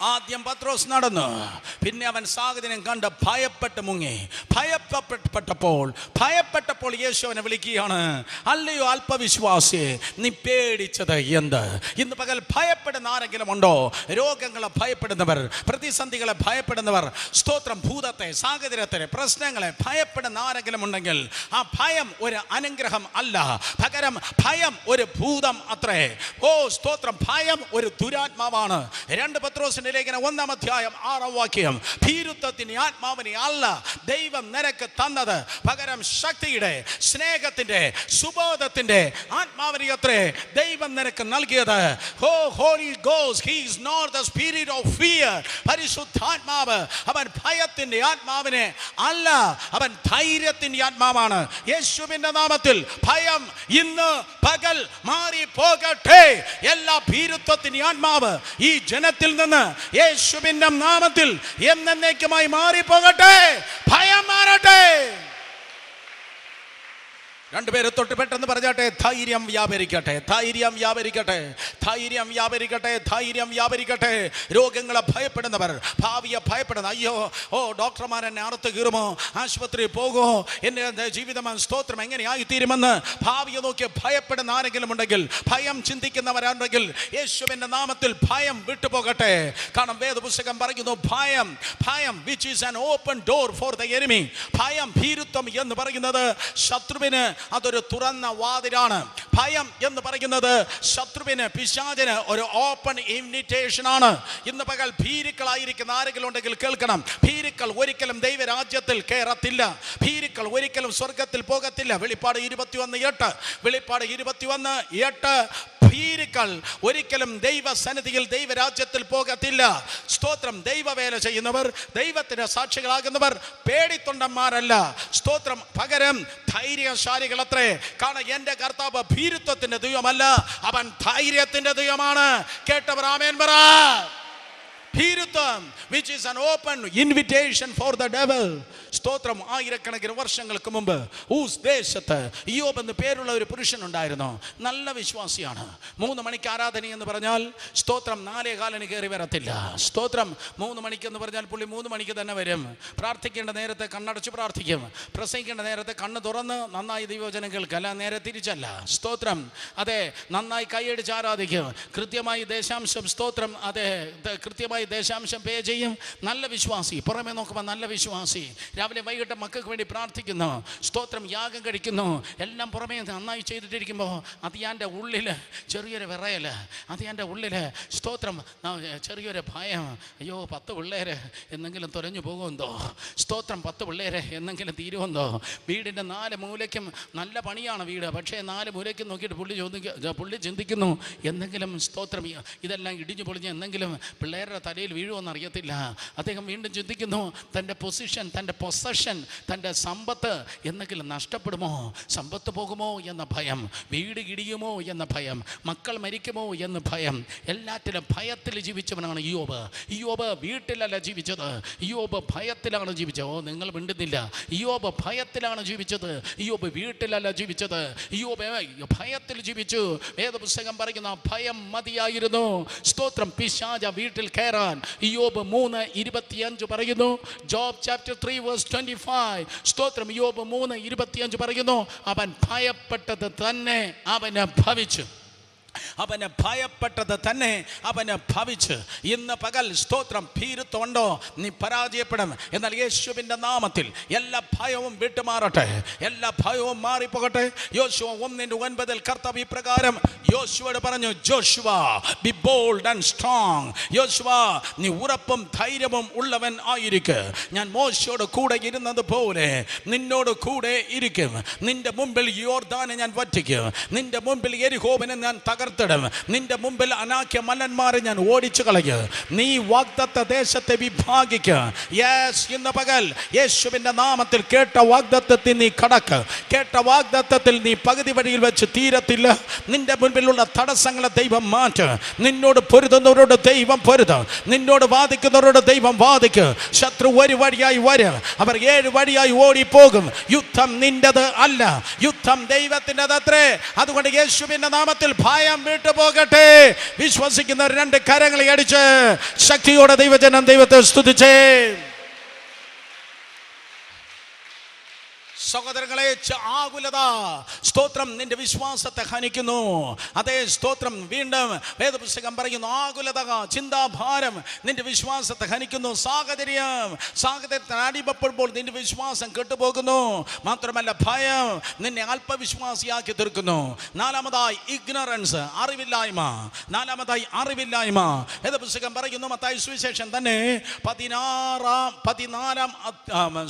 ആദ്യം പത്രോസ് നടന്നു. പിന്നെ അവൻ സാഹചര്യം കണ്ട് ഭയപ്പെട്ട് മുങ്ങി. ഭയപ്പെട്ടപ്പോൾ ഭയപ്പെട്ടപ്പോൾ യേശു അവനെ വിളിക്കുകയാണ് അല്ലയോ അല്പവിശ്വാസി നീ പേടിച്ചത് എന്ത്? ഇന്ന് പകൽ ഭയപ്പെടുന്ന ആരെങ്കിലും ഉണ്ടോ? രോഗങ്ങളെ ഭയപ്പെടുന്നവർ പ്രതിസന്ധികളെ ഭയപ്പെടുന്നവർ സ്തോത്രം ഭൂതത്തെ സാഹചര്യത്തെ പ്രശ്നങ്ങളെ ഭയപ്പെടുന്ന ആരെങ്കിലും ഉണ്ടെങ്കിൽ ആ ഭയം ഒരു അനുഗ്രഹം അല്ല. പകരം ഭയം ഒരു ഭൂതം അത്രേ. ഓ സ്തോത്രം ഭയം ഒരു ദുരാത്മാവാണ്. രണ്ട് പത്രോസിന്റെ ലേഖനം ഒന്നാം അധ്യായം ആറാം വാക്യം. ഭീരുത്വത്തിന് ആത്മാവിനെ അല്ല ദൈവം നിനക്ക് തന്നത്. പകരം ശക്തിയുടെ സ്നേഹത്തിന്റെ സുബോധത്തിന്റെ ആത്മാവിനെ അത്രേ ദൈവം നിനക്ക് നൽകിയത്. ഹോ holy goes he's not the spirit of fear. പരിശുദ്ധാത്മാവ് അവൻ ഭയത്തിന്റെ ആത്മാവിനെ അല്ല അവൻ ധൈര്യത്തിന്റെ ആത്മാവാണ്. യേശുവിന്റെ നാമത്തിൽ ഭയം ഇന്ന് പകൽ മാറി പോകട്ടെ എല്ലാ ഭീരുത്വത്തിന്റെ ആത്മാവ് ഈ ജനത്തിൽ നിന്ന് യേശുവിന്റെ നാമത്തിൽ എന്നേക്കുമായി മാറിപ്പോകട്ടെ. ഭയം മാറട്ടെ. രണ്ടുപേരെ തൊട്ട് പെട്ടെന്ന് പറഞ്ഞാട്ടെ ധൈര്യം വ്യാപരിക്കട്ടെ ധൈര്യം വ്യാപരിക്കട്ടെ ധൈര്യം വ്യാപരിക്കട്ടെ ധൈര്യം വ്യാപരിക്കട്ടെ. രോഗങ്ങളെ ഭയപ്പെടുന്നവർ ഭാവിയെ ഭയപ്പെടുന്ന അയ്യോ ഓ ഡോക്ടർമാർ എന്നെ അറുത്ത് കീറുമോ? ആശുപത്രി പോകുമോ എന്റെ ജീവിതം സ്തോത്രം എങ്ങനെയായി തീരുമെന്ന് ഭാവിയെ നോക്കി ഭയപ്പെടുന്ന ആരെങ്കിലും ഉണ്ടെങ്കിൽ ഭയം ചിന്തിക്കുന്നവരാണെങ്കിൽ യേശുവിന്റെ നാമത്തിൽ ഭയം വിട്ടുപോകട്ടെ. കാരണം വേദപുസ്തകം പറയുന്നു ഭയം ഭയം which is an open door for the enemy ഭയം ഭീരുത്വം എന്ന് പറയുന്നത് ശത്രുവിന് അതൊരു തുറന്ന വാതിലാണ്. ഭയം എന്ന് പറയുന്നത് ശത്രുവിന് പിശാചിന് ഒരു ഓപ്പൺ ഇൻവിറ്റേഷൻ ആണ്. ഇന്ന് പകൽ ഭീരുക്കളായിരിക്കുന്ന ആരെങ്കിലും ഉണ്ടെങ്കിൽ കേൾക്കണം. ഭീരുക്കൾ ഒരിക്കലും ദൈവരാജ്യത്തിൽ കയറത്തില്ല ഭീരുക്കൾ ഒരിക്കലും സ്വർഗത്തിൽ പോകത്തില്ല. വെളിപ്പാട് ഇരുപത്തിയൊന്ന് എട്ട്. വെളിപ്പാട് ഇരുപത്തിയൊന്ന് എട്ട്. ഭീരുക്കൾ ഒരിക്കലും ദൈവസന്നിധിയിൽ ദൈവരാജ്യത്തിൽ പോകത്തില്ല. സ്തോത്രം ദൈവവേല ചെയ്യുന്നവർ ദൈവത്തിന് സാക്ഷികളാകുന്നവർ പേടിത്തൊണ്ടന്മാരല്ല. സ്തോത്രം പകരം ധൈര്യശാലികൾ അത്രേ കാരണം എന്റെ കർത്താവ് ഭീരുത്വത്തിന്റെ ദൈവമല്ല അവൻ ധൈര്യത്തിന്റെ ദൈവമാണ്. കേട്ടവർ ആമേൻ പറ. ഭീരുത്വം which is an open invitation for the devil സ്തോത്രം ആയിരക്കണക്കിന് വർഷങ്ങൾക്ക് മുമ്പ് ഊസ് ദേശത്ത് യോബ് എന്ന് പേരുള്ള ഒരു പുരുഷൻ ഉണ്ടായിരുന്നു നല്ല വിശ്വാസിയാണ്. മൂന്ന് മണിക്ക് ആരാധന എന്ന് പറഞ്ഞാൽ സ്തോത്രം നാലേ കാലിന് കയറി വരത്തില്ല. സ്തോത്രം മൂന്ന് മണിക്ക് എന്ന് പറഞ്ഞാൽ പുള്ളി മൂന്ന് മണിക്ക് തന്നെ വരും. പ്രാർത്ഥിക്കേണ്ട നേരത്തെ കണ്ണടച്ച് പ്രാർത്ഥിക്കും. പ്രസംഗിക്കേണ്ട നേരത്തെ കണ്ണ് തുറന്ന് നന്നായി ദൈവവചനം കേൾക്കുക. അല്ല നേരെ തിരിച്ചല്ല. സ്തോത്രം അതെ നന്നായി കൈയടിച്ച് ആരാധിക്കും. കൃത്യമായി ദേശാംശം സ്തോത്രം അതെ കൃത്യമായി ദേശാംശം പേ ചെയ്യും. നല്ല വിശ്വാസി. പുറമെ നോക്കുമ്പോൾ നല്ല വിശ്വാസി. രാവിലെ വൈകിട്ട് മക്കൾക്ക് വേണ്ടി പ്രാർത്ഥിക്കുന്നു. സ്തോത്രം യാഗം കഴിക്കുന്നു. എല്ലാം പുറമേ നന്നായി ചെയ്തിട്ടിരിക്കുമ്പോൾ അത് എന്റെ ഉള്ളിൽ ചെറിയൊരു വിറയൽ അത് എന്റെ ഉള്ളിൽ സ്തോത്രം ചെറിയൊരു ഭയം. അയ്യോ പത്ത് പിള്ളേര് എന്തെങ്കിലും തുരഞ്ഞു പോകുമെന്തോ? സ്തോത്രം പത്ത് പിള്ളേര് എന്തെങ്കിലും തീരുമെന്തോ? വീടിന്റെ നാല് മൂലയ്ക്കും നല്ല പണിയാണ് വീട്. പക്ഷേ നാല് മൂലയ്ക്കും നോക്കിയിട്ട് പുള്ളി ചോദിക്കുക പുള്ളി ചിന്തിക്കുന്നു എന്തെങ്കിലും സ്തോത്രം ഇതെല്ലാം ഇടിഞ്ഞു പൊളിഞ്ഞ് എന്തെങ്കിലും പിള്ളേരുടെ തലയിൽ വീഴുമെന്ന് അറിയത്തില്ല അദ്ദേഹം വീണ്ടും ചിന്തിക്കുന്നു തന്റെ പൊസിഷൻ തന്റെ പൊസഷൻ തന്റെ സമ്പത്ത് എന്തെങ്കിലും നഷ്ടപ്പെടുമോ? സമ്പത്ത് പോകുമോ എന്ന ഭയം വീട് ഇടിയുമോ എന്ന ഭയം മക്കൾ മരിക്കുമോ എന്ന് ഭയം. എല്ലാത്തിലും ഭയത്തിൽ ജീവിച്ചവനാണ് യോബ് യോബ് വീട്ടിലല്ല ജീവിച്ചത്. യോബ് ഭയത്തിലാണ് ജീവിച്ചത്. ഓ നിങ്ങൾ മിണ്ടുന്നില്ല. യോബ് ഭയത്തിലാണ് ജീവിച്ചത്. യോബ് വീട്ടിലല്ല ജീവിച്ചത്. യോബ് ഭയത്തിൽ ജീവിച്ചു. വേദപുസ്തകം പറയുന്ന ഭയം മതിയായിരുന്നു. സ്തോത്രം പിശാജ വീട്ടിൽ കയറാൻ യോബ് മൂന്ന് ഇരുപത്തിയഞ്ച് പറയുന്നു. Job chapter three verse twenty five സ്തോത്രം. യോബ് മൂന്ന് ഇരുപത്തിയഞ്ച് പറയുന്നു. അവൻ ഭയപ്പെട്ടത് തന്നെ അവന് ഭവിച്ചു. അവന് ഭയപ്പെട്ടത് തന്നെ അവന് ഭവിച്ച്. ഇന്ന് പകൽ സ്തോത്രം ഭീരുത്വമുണ്ടോ? നീ പരാജയപ്പെടും എന്നാൽ യേശുവിന്റെ നാമത്തിൽ എല്ലാ ഭയവും വിട്ടുമാറട്ടെ. എല്ലാ ഭയവും മാറിപ്പോകട്ടെ. യോശുവ ഒന്നിന്റെ ഒൻപതിൽ കർത്താവ് ഇപ്രകാരം യോശുവോട് പറഞ്ഞു Joshua be bold and strong യോശുവ നീ ഉറപ്പും ധൈര്യവും ഉള്ളവൻ ആയിരിക്ക. ഞാൻ മോശയോട് കൂടെ ഇരുന്നത് പോലെ നിന്നോട് കൂടെ ഇരിക്കും. നിന്റെ മുമ്പിൽ യോർദാനെ ഞാൻ വറ്റിക്കും. നിന്റെ മുമ്പിൽ എരിഹോബിനെ ഞാൻ തകർത്തിടും. നിന്റെ മുമ്പിൽ അനാഖ്യ മലന്മാരെ ഞാൻ ഓടിച്ചു കളയും. നീ വാഗ്ദത്ത ദേശത്തെ വിഭാഗിക്കുക ഇന്ന് പകൽ യേശുവിന്റെ നാമത്തിൽ കേട്ട വാഗ്ദത്തത്തിൽ നീ കടക്ക്. കേട്ട വാഗ്ദത്തത്തിൽ നീ പകുതി വഴിയിൽ വെച്ച് തീരത്തില്ല. നിന്റെ മുൻപിലുള്ള തടസ്സങ്ങളെ ദൈവം മാറ്റ്. നിന്നോട് പൊരുതുന്നവരോട് ദൈവം പൊരുത്. നിന്നോട് വാദിക്കുന്നവരോട് ദൈവം വാദിക്ക്. ശത്രു ഒരു വഴിയായി വരും. അവർ ഏഴ് വഴിയായി ഓടിപ്പോകും. യുദ്ധം നിന്റത് അല്ല. യുദ്ധം ദൈവത്തിന്റെത് അത്രേ അതുകൊണ്ട് യേശുവിന്റെ നാമത്തിൽ ഭയം വിട്ടുപോകട്ടെ. വിശ്വസിക്കുന്ന രണ്ട് കരങ്ങളെ അടിച്ച് ശക്തിയോടെ ദൈവജനം ദൈവത്തെ സ്തുതിച്ചേ. സഹോദരങ്ങളെ ആകുലത. സ്തോത്രം നിന്റെ വിശ്വാസത്തെ ഹനിക്കുന്നു. അതേ സ്തോത്രം വീണ്ടും വേദപുസ്തകം പറയുന്നു ആകുലത ചിന്താഭാരം നിന്റെ വിശ്വാസത്തെ ഹനിക്കുന്നു. സാഹചര്യം സാഹചര്യത്തിന് അടിമപ്പെടുമ്പോൾ നിന്റെ വിശ്വാസം കെട്ടുപോകുന്നു. മാത്രമല്ല ഭയം നിന്നെ അല്പവിശ്വാസിയാക്കി തീർക്കുന്നു. നാലാമതായി ഇഗ്നറൻസ് അറിവില്ലായ്മ. നാലാമതായി അറിവില്ലായ്മ. വേദപുസ്തകം പറയുന്നു മത്തായി സുവിശേഷം തന്നെ പതിനാറാം പതിനാലാം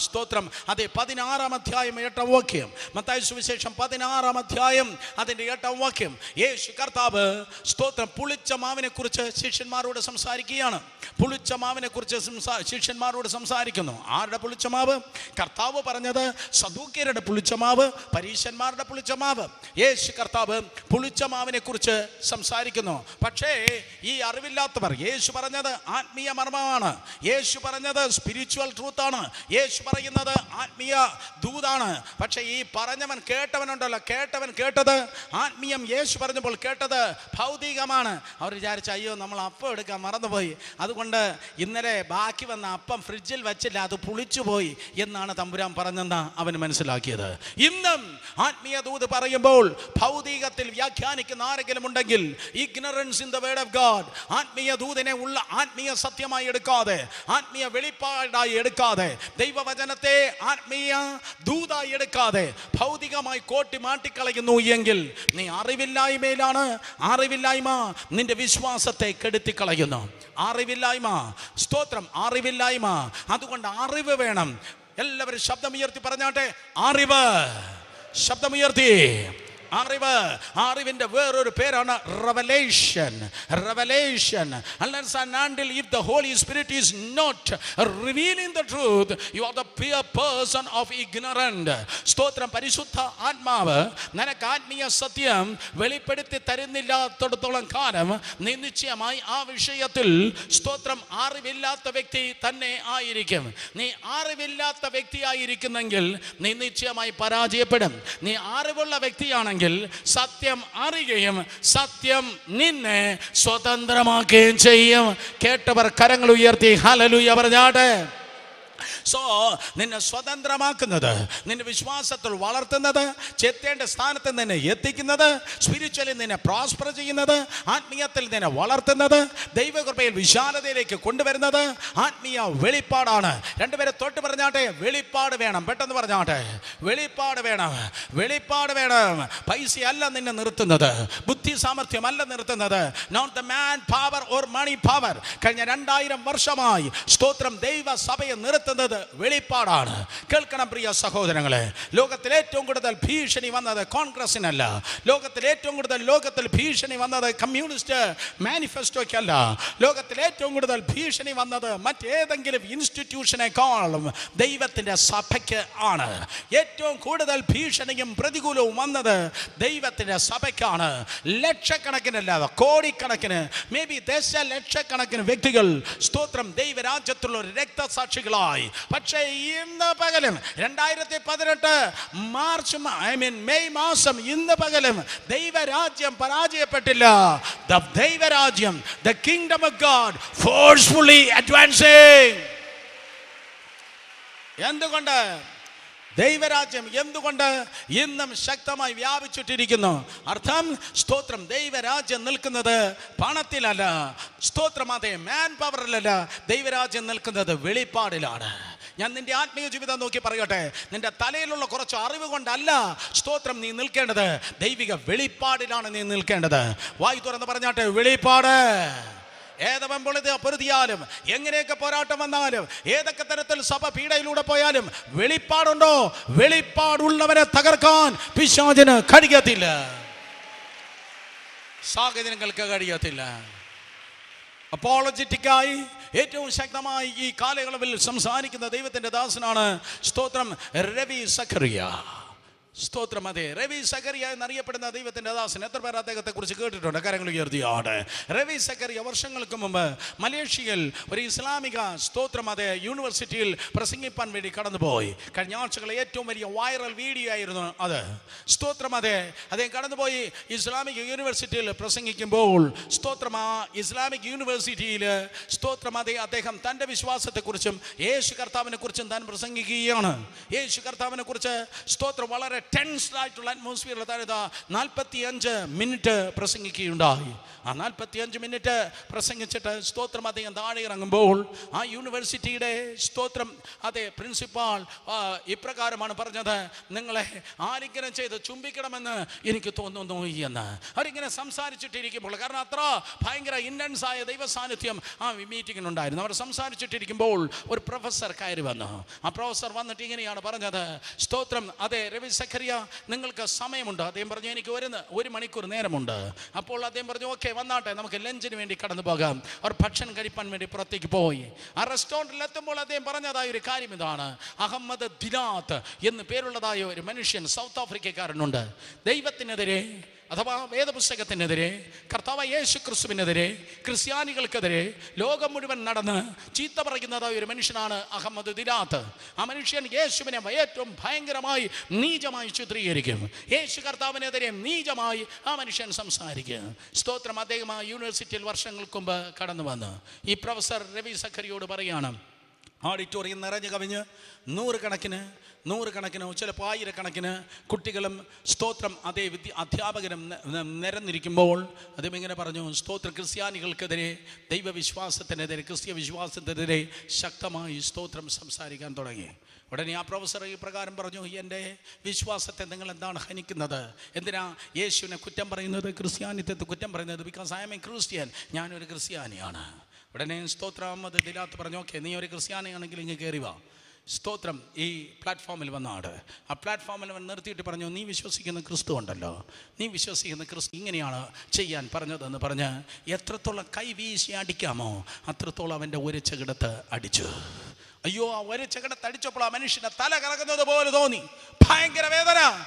സ്തോത്രം. അതെ പതിനാറാം അധ്യായം എട്ടാം വാക്യം. മത്തായ സുവിശേഷം പതിനാറാം അധ്യായം അതിന്റെ എട്ടാം വാക്യം. യേശു കർത്താവ് സ്തോത്രം. പുളിച്ച മാവിനെ കുറിച്ച് ശിഷ്യന്മാരോട് സംസാരിക്കുകയാണ്. പുളിച്ച മാവിനെ കുറിച്ച് സംസാ- ശിഷ്യന്മാരോട് സംസാരിക്കുന്നു. ആരുടെ പുളിച്ച മാവ്? കർത്താവ് പറഞ്ഞത് സദൂക്യരുടെ പുളിച്ച മാവ് പരീശന്മാരുടെ പുളിച്ച മാവ്. യേശു കർത്താവ് പുളിച്ച മാവിനെ കുറിച്ച് സംസാരിക്കുന്നു. പക്ഷേ ഈ അറിവില്ലാത്തവർ യേശു പറഞ്ഞത് ആത്മീയ മർമ്മമാണ്. യേശു പറഞ്ഞത് സ്പിരിച്വൽ ട്രൂത്താണ് യേശു പറയുന്നത് ആത്മീയ ദൂതാണ്. ആണ്. പക്ഷെ ഈ പറഞ്ഞവൻ കേട്ടവനുണ്ടല്ലോ. കേട്ടവൻ കേട്ടത് ആത്മീയം യേശു പറഞ്ഞപ്പോൾ കേട്ടത് ഭൗതികമാണ്. അവർ വിചാരിച്ചു അയ്യോ നമ്മൾ അപ്പം എടുക്കാൻ മറന്നുപോയി. അതുകൊണ്ട് ഇന്നലെ ബാക്കി വന്ന അപ്പം ഫ്രിഡ്ജിൽ വെച്ചില്ല അത് പുളിച്ചുപോയി എന്നാണ് തമ്പുരാൻ പറഞ്ഞെന്ന് അവൻ മനസ്സിലാക്കിയത്. ഇന്നും ആത്മീയ ദൂത് പറയുമ്പോൾ ഭൗതികത്തിൽ വ്യാഖ്യാനിക്കുന്ന ആരെങ്കിലും ഉണ്ടെങ്കിൽ ignorance in the word of God ആത്മീയ ദൂതിനെ ഉള്ള ആത്മീയ സത്യമായി എടുക്കാതെ ആത്മീയ വെളിപ്പാടായി എടുക്കാതെ ദൈവവചനത്തെ ആത്മീയ ദൂതായി എടുക്കാതെ ഭൗതികമായി കോട്ടി മാറ്റിക്കളയുന്നു എങ്കിൽ നീ അറിവില്ലായ്മയിലാണ്. അറിവില്ലായ്മ നിന്റെ വിശ്വാസത്തെ കെടുത്തിക്കളയുന്നു. അറിവില്ലായ്മ സ്തോത്രം അറിവില്ലായ്മ. അതുകൊണ്ട് അറിവ് വേണം. എല്ലാവരും ശബ്ദമുയർത്തി പറഞ്ഞാട്ടെ അറിവ്. ശബ്ദമുയർത്തി. അറിവ്. അറിവിന്റെ വേറൊരു പേരാണ് revelation revelation until if the holy spirit is not revealing the truth you are the poor person of ignorant. സ്തോത്രം പരിശുദ്ധ ആത്മാവ് നിനക്ക് ആത്മീയ സത്യം വെളിപ്പെടുത്തി തരുന്നില്ലാത്തടത്തോളം കാലം നീ നിശ്ചയമായി ആ വിഷയത്തിൽ സ്തോത്രം അറിവില്ലാത്ത വ്യക്തി തന്നെ ആയിരിക്കും. നീ അറിവില്ലാത്ത വ്യക്തിയായിരിക്കുന്നെങ്കിൽ നീ നിശ്ചയമായി പരാജയപ്പെടും. നീ അറിവുള്ള വ്യക്തിയാണെങ്കിൽ സത്യം അറിയുകയും സത്യം നിന്നെ സ്വതന്ത്രമാക്കുകയും ചെയ്യും. കേട്ടവർ കരങ്ങൾ ഉയർത്തി ഹലലുയ പറഞ്ഞാട്ടെ. സോ നിന്നെ സ്വതന്ത്രമാക്കുന്നത് നിന്റെ വിശ്വാസത്തിൽ വളർത്തുന്നത് ചെത്തേണ്ട സ്ഥാനത്ത് നിന്നെ എത്തിക്കുന്നത് സ്പിരിച്വലി നിന്നെ പ്രോസ്പർ ചെയ്യുന്നത് ആത്മീയത്തിൽ നിന്നെ വളർത്തുന്നത് ദൈവകൃപയിൽ വിശാലതയിലേക്ക് കൊണ്ടുവരുന്നത് ആത്മീയ വെളിപ്പാടാണ്. രണ്ടുപേരെ തൊട്ട് പറഞ്ഞാട്ടെ വെളിപ്പാട് വേണം. പെട്ടെന്ന് പറഞ്ഞാട്ടെ വെളിപ്പാട് വേണം. വെളിപ്പാട് വേണം. പൈസ അല്ല നിന്നെ നിർത്തുന്നത്. ബുദ്ധി സാമർഥ്യമല്ല നിർത്തുന്നത്. Not the man power or money power കഴിഞ്ഞ രണ്ടായിരം വർഷമായി സ്തോത്രം ദൈവ സഭയെ നിർത്തുന്നത് വെളിപ്പാടാണ്. കേൾക്കണം പ്രിയ സഹോദരങ്ങളെ. ലോകത്തിൽ ഏറ്റവും കൂടുതൽ ഭീഷണി വന്നത് കോൺഗ്രസിനല്ല ലോകത്തിൽ ഏറ്റവും കൂടുതൽ ലോകത്തിൽ ഭീഷണി വന്നത് കമ്മ്യൂണിസ്റ്റ് മാനിഫെസ്റ്റോയ്ക്കല്ല. ലോകത്തിൽ ഏറ്റവും കൂടുതൽ ഭീഷണി വന്നത് മറ്റേതെങ്കിലും ഇൻസ്റ്റിറ്റ്യൂഷനേക്കാളും ദൈവത്തിന്റെ സഭയ്ക്ക് ആണ്. ഏറ്റവും കൂടുതൽ ഭീഷണിയും പ്രതികൂലവും വന്നത് ദൈവത്തിന്റെ സഭയ്ക്കാണ്. ലക്ഷക്കണക്കിനല്ലാതെ കോടിക്കണക്കിന് മേ ബി ദശ ലക്ഷക്കണക്കിന് വ്യക്തികൾ സ്തോത്രം ദൈവരാജ്യത്തുള്ള രക്തസാക്ഷികളായി പക്ഷേ ഇന്ന് പകലും രണ്ടായിരത്തി പതിനെട്ട് മാർച്ച് ഐ മീൻ മെയ് മാസം ഇന്ന് പകലും ദൈവരാജ്യം പരാജയപ്പെട്ടില്ല. ദ ദൈവരാജ്യം the kingdom of God forcefully advancing എന്തുകൊണ്ട്? ദൈവരാജ്യം എന്തുകൊണ്ട് ഇന്നും ശക്തമായി വ്യാപിച്ചിട്ടിരിക്കുന്നു? അർത്ഥം സ്തോത്രം ദൈവരാജ്യം നിൽക്കുന്നത് പണത്തിലല്ല സ്തോത്രം അതേ മാൻ പവറിലല്ല ദൈവരാജ്യം നിൽക്കുന്നത് വെളിപ്പാടിലാണ്. ഞാൻ നിന്റെ ആത്മീയ ജീവിതം നോക്കി പറയട്ടെ. നിന്റെ തലയിലുള്ള കുറച്ച് അറിവ് കൊണ്ടല്ല സ്തോത്രം നീ നിൽക്കേണ്ടത്. ദൈവിക വെളിപ്പാടിലാണ് നീ നിൽക്കേണ്ടത്. വായി തുറന്ന് പറഞ്ഞാട്ടെ വെളിപ്പാട്. ഏതവൻ പൊളിത് പൊരുതിയാലും എങ്ങനെയൊക്കെ പോരാട്ടം വന്നാലും ഏതൊക്കെ തരത്തിൽ സഭ പീഡയിലൂടെ പോയാലും വെളിപ്പാടുണ്ടോ? വെളിപ്പാടുള്ളവരെ തകർക്കാൻ പിശാചിന് കഴിയത്തില്ല. സാഹചര്യങ്ങൾക്ക് കഴിയത്തില്ല. അപ്പോളജറ്റിക്കായി ഏറ്റവും ശക്തമായി ഈ കാലയളവിൽ സംസാരിക്കുന്ന ദൈവത്തിന്റെ ദാസനാണ് സ്തോത്രം രവി സഖറിയ. സ്തോത്രം അതെ രവി സഖറിയ എന്നറിയപ്പെടുന്ന ദൈവത്തിന്റെ ദാസൻ. എത്ര പേർ അദ്ദേഹത്തെ കുറിച്ച് കേട്ടിട്ടുണ്ട്? കരങ്ങൾ ഉയർത്തിയാണ്. രവി സഖറിയ വർഷങ്ങൾക്ക് മുമ്പ് മലേഷ്യയിൽ ഒരു ഇസ്ലാമിക സ്തോത്രം അതെ യൂണിവേഴ്സിറ്റിയിൽ പ്രസംഗിപ്പാൻ വേണ്ടി കടന്നുപോയി. കഴിഞ്ഞ ആഴ്ചകളിൽ ഏറ്റവും വലിയ വൈറൽ വീഡിയോ ആയിരുന്നു അത്. സ്തോത്രം അതെ അദ്ദേഹം കടന്നുപോയി ഇസ്ലാമിക യൂണിവേഴ്സിറ്റിയിൽ പ്രസംഗിക്കുമ്പോൾ സ്തോത്രം ആ ഇസ്ലാമിക് യൂണിവേഴ്സിറ്റിയിൽ സ്തോത്രം അതെ അദ്ദേഹം തന്റെ വിശ്വാസത്തെക്കുറിച്ചും യേശു കർത്താവിനെ കുറിച്ചും താൻ പ്രസംഗിക്കുകയാണ്. യേശു കർത്താവിനെ കുറിച്ച് സ്തോത്രം വളരെ ടെൻസ്ഡ് ആയിട്ടുള്ള അറ്റ്മോസ്ഫിയറിൽ താൻ ഇതാ നാൽപ്പത്തി അഞ്ച് മിനിറ്റ് പ്രസംഗിക്കുകയുണ്ടായി. ആ നാൽപ്പത്തി അഞ്ച് മിനിറ്റ് പ്രസംഗിച്ചിട്ട് സ്തോത്രം അദ്ദേഹം താഴെ ഇറങ്ങുമ്പോൾ ആ യൂണിവേഴ്സിറ്റിയുടെ സ്തോത്രം അതെ പ്രിൻസിപ്പാൾ ഇപ്രകാരമാണ് പറഞ്ഞത്. നിങ്ങളെ ആലിംഗനം ചെയ്ത് ചുംബിക്കണമെന്ന് എനിക്ക് തോന്നുന്നു എന്ന്. അവരിങ്ങനെ സംസാരിച്ചിട്ടിരിക്കുമ്പോൾ കാരണം അത്ര ഭയങ്കര ഇന്റൻസ് ആയ ദൈവ സാന്നിധ്യം ആ മീറ്റിങ്ങിനുണ്ടായിരുന്നു അവർ സംസാരിച്ചിട്ടിരിക്കുമ്പോൾ ഒരു പ്രൊഫസർ കയറി വന്നു. ആ പ്രൊഫസർ വന്നിട്ട് ഇങ്ങനെയാണ് പറഞ്ഞത്. സ്തോത്രം അതെ രവി സഖറിയ നിങ്ങൾക്ക് സമയമുണ്ട്. അദ്ദേഹം പറഞ്ഞു എനിക്ക് ഒരു ഒരു മണിക്കൂർ നേരമുണ്ട്. അപ്പോൾ അദ്ദേഹം പറഞ്ഞു ഓക്കെ വന്നാട്ടെ നമുക്ക് ലഞ്ചിന് വേണ്ടി കടന്നു പോകാം. അവർ ഭക്ഷണം കഴിപ്പാൻ വേണ്ടി പുറത്തേക്ക് പോയി. ആ റെസ്റ്റോറന്റിൽ എത്തുമ്പോൾ അദ്ദേഹം പറഞ്ഞതായ ഒരു കാര്യം ഇതാണ്. അഹമ്മദ് ദിലാത്ത് എന്ന് പേരുള്ളതായ ഒരു മനുഷ്യൻ സൗത്ത് ആഫ്രിക്കക്കാരനുണ്ട്. ദൈവത്തിനെതിരെ അഥവാ വേദപുസ്തകത്തിനെതിരെ കർത്താവ് യേശു ക്രിസ്തുവിനെതിരെ ക്രിസ്ത്യാനികൾക്കെതിരെ ലോകം മുഴുവൻ നടന്ന് ചീത്ത പറയുന്നത് ഒരു മനുഷ്യനാണ് അഹമ്മദ് ദിലാത്ത്. ആ മനുഷ്യൻ യേശുവിനെ ഏറ്റവും ഭയങ്കരമായി നീചമായി ചിത്രീകരിക്കും. യേശു കർത്താവിനെതിരെ നീചമായി ആ മനുഷ്യൻ സംസാരിക്കും. സ്തോത്രം. അദ്ദേഹം ആ യൂണിവേഴ്സിറ്റിയിൽ വർഷങ്ങൾക്ക് മുമ്പ് കടന്നു വന്ന്. ഈ പ്രൊഫസർ രവി സഖരിയോട് പറയാണ് ഓഡിറ്റോറിയം നിറഞ്ഞു കവിഞ്ഞ് നൂറുകണക്കിന് നൂറുകണക്കിന് ചിലപ്പോൾ ആയിരക്കണക്കിന് കുട്ടികളും സ്തോത്രം അതേ വിദ്യ അധ്യാപകരും നിരന്നിരിക്കുമ്പോൾ അദ്ദേഹം ഇങ്ങനെ പറഞ്ഞു സ്തോത്ര ക്രിസ്ത്യാനികൾക്കെതിരെ ദൈവവിശ്വാസത്തിനെതിരെ ക്രിസ്തീയ വിശ്വാസത്തിനെതിരെ ശക്തമായി സ്തോത്രം സംസാരിക്കാൻ തുടങ്ങി. ഉടനെ ആ പ്രൊഫസർ ഈ പ്രകാരം പറഞ്ഞു എന്റെ വിശ്വാസത്തെ നിങ്ങൾ എന്താണ് ഹനിക്കുന്നത്? എന്തിനാ യേശുവിനെ കുറ്റം പറയുന്നത്? ക്രിസ്ത്യാനിത്വത്തെ കുറ്റം പറയുന്നത്? Because I M a Christian ഞാനൊരു ക്രിസ്ത്യാനിയാണ്. ഉടനെ സ്തോത്രാമത് ദിലാത്ത് പറഞ്ഞു ഓക്കെ നീ ഒരു ക്രിസ്ത്യാനിയാണെങ്കിൽ ഇങ്ങ് കയറി വാ. സ്തോത്രം ഈ പ്ലാറ്റ്ഫോമിൽ വന്ന ആട്. ആ പ്ലാറ്റ്ഫോമിൽ വന്ന് നിർത്തിയിട്ട് പറഞ്ഞു നീ വിശ്വസിക്കുന്ന ക്രിസ്തു ഉണ്ടല്ലോ. നീ വിശ്വസിക്കുന്ന ക്രിസ്തു ഇങ്ങനെയാണ് ചെയ്യാൻ പറഞ്ഞതെന്ന് പറഞ്ഞ് എത്രത്തോളം കൈ വീശി അടിക്കാമോ അത്രത്തോളം അവന്റെ ഒരച്ചകിടത്ത് ചെകിടത്ത് അടിച്ചു. അയ്യോ ആ ഒരച്ചകിടത്ത് ചെകിടത്ത് അടിച്ചപ്പോൾ ആ മനുഷ്യന്റെ തല കറങ്ങുന്നത് പോലെ തോന്നി. ഭയങ്കര വേദന.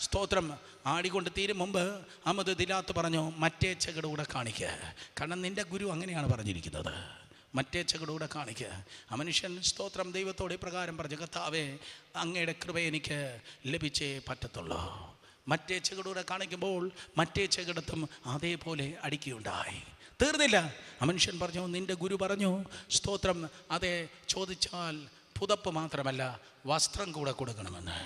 സ്തോത്രം. ആടിക്കൊണ്ട് തീരും മുമ്പ് അമത് ദിലാത്ത് പറഞ്ഞു മറ്റേ ചെകിടൂടെ കാണിക്കുക കാരണം നിന്റെ ഗുരു അങ്ങനെയാണ് പറഞ്ഞിരിക്കുന്നത്. മറ്റേ ചകടൂടെ കാണിക്കുക ആ മനുഷ്യൻ സ്തോത്രം ദൈവത്തോട് ഇപ്രകാരം പറഞ്ഞു കർത്താവേ അങ്ങയുടെ കൃപ എനിക്ക് ലഭിച്ചേ പറ്റത്തുള്ളൂ. മറ്റേ ചകടൂടെ കാണിക്കുമ്പോൾ മറ്റേ ചകടത്തും അതേപോലെ അടിക്കുകയുണ്ടായി. തീർന്നില്ല. ആ മനുഷ്യൻ പറഞ്ഞു നിന്റെ ഗുരു പറഞ്ഞു സ്തോത്രം അതെ ചോദിച്ചാൽ പുതപ്പ് മാത്രമല്ല വസ്ത്രം കൂടെ കൊടുക്കണമെന്ന്.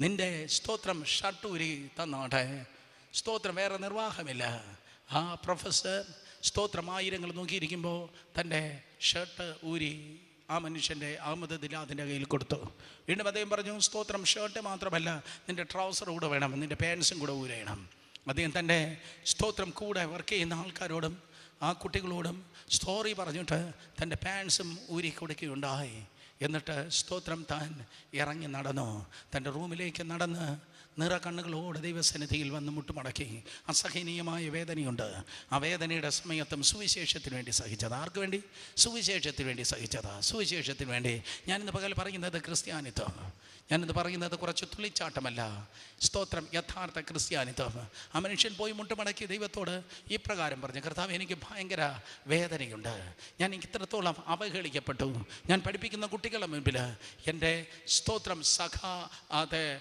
നിന്റെ സ്തോത്രം ഷർട്ട് ഊരി തന്നോട്ടെ. സ്തോത്രം വേറെ നിർവാഹമില്ല. ആ പ്രൊഫസർ സ്തോത്രം ആയിരങ്ങൾ നോക്കിയിരിക്കുമ്പോൾ തന്റെ ഷർട്ട് ഊരി ആ മനുഷ്യന്റെ അഹമ്മദ് ദിലാദിന്റെ കയ്യിൽ കൊടുത്തു. വീണ്ടും അദ്ദേഹം പറഞ്ഞു സ്തോത്രം ഷർട്ട് മാത്രമല്ല നിന്റെ ട്രൗസർ കൂടെ വേണം നിന്റെ പാൻസും കൂടെ ഊരയണം അദ്ദേഹം തന്റെ സ്തോത്രം കൂടെ വർക്ക് ചെയ്യുന്ന ആൾക്കാരോടും ആ കുട്ടികളോടും സ്റ്റോറി പറഞ്ഞിട്ട് തന്റെ പാൻസും ഊരി കൊടുക്കുകയുണ്ടായി. എന്നിട്ട് സ്തോത്രം താൻ ഇറങ്ങി നടന്നു. തന്റെ റൂമിലേക്ക് നടന്ന് നിറ കണ്ണുകളോടെ ദൈവസന്നിധിയിൽ വന്ന് മുട്ടുമടക്കി. അസഹനീയമായ വേദനയുണ്ട്. ആ വേദനയുടെ സമയത്തും സുവിശേഷത്തിന് വേണ്ടി സഹിച്ചത്. ആർക്ക് വേണ്ടി? സുവിശേഷത്തിന് വേണ്ടി സഹിച്ചതാ. സുവിശേഷത്തിന് വേണ്ടി. ഞാനിന്ന് പകൽ പറയുന്നത് ക്രിസ്ത്യാനിത്വം. ഞാനിത് പറയുന്നത് കുറച്ച് തുള്ളിച്ചാട്ടമല്ല. സ്തോത്രം യഥാർത്ഥ ക്രിസ്ത്യാനിത്വം. ആ മനുഷ്യൻ പോയി മുട്ടുമടക്കി ദൈവത്തോട് ഈ പ്രകാരം പറഞ്ഞു കർത്താവ് എനിക്ക് ഭയങ്കര വേദനയുണ്ട്. ഞാൻ ഇത്രത്തോളം അവഹേളിക്കപ്പെട്ടു. ഞാൻ പഠിപ്പിക്കുന്ന കുട്ടികളുടെ മുൻപിൽ എന്റെ സ്തോത്രം സഖ അത്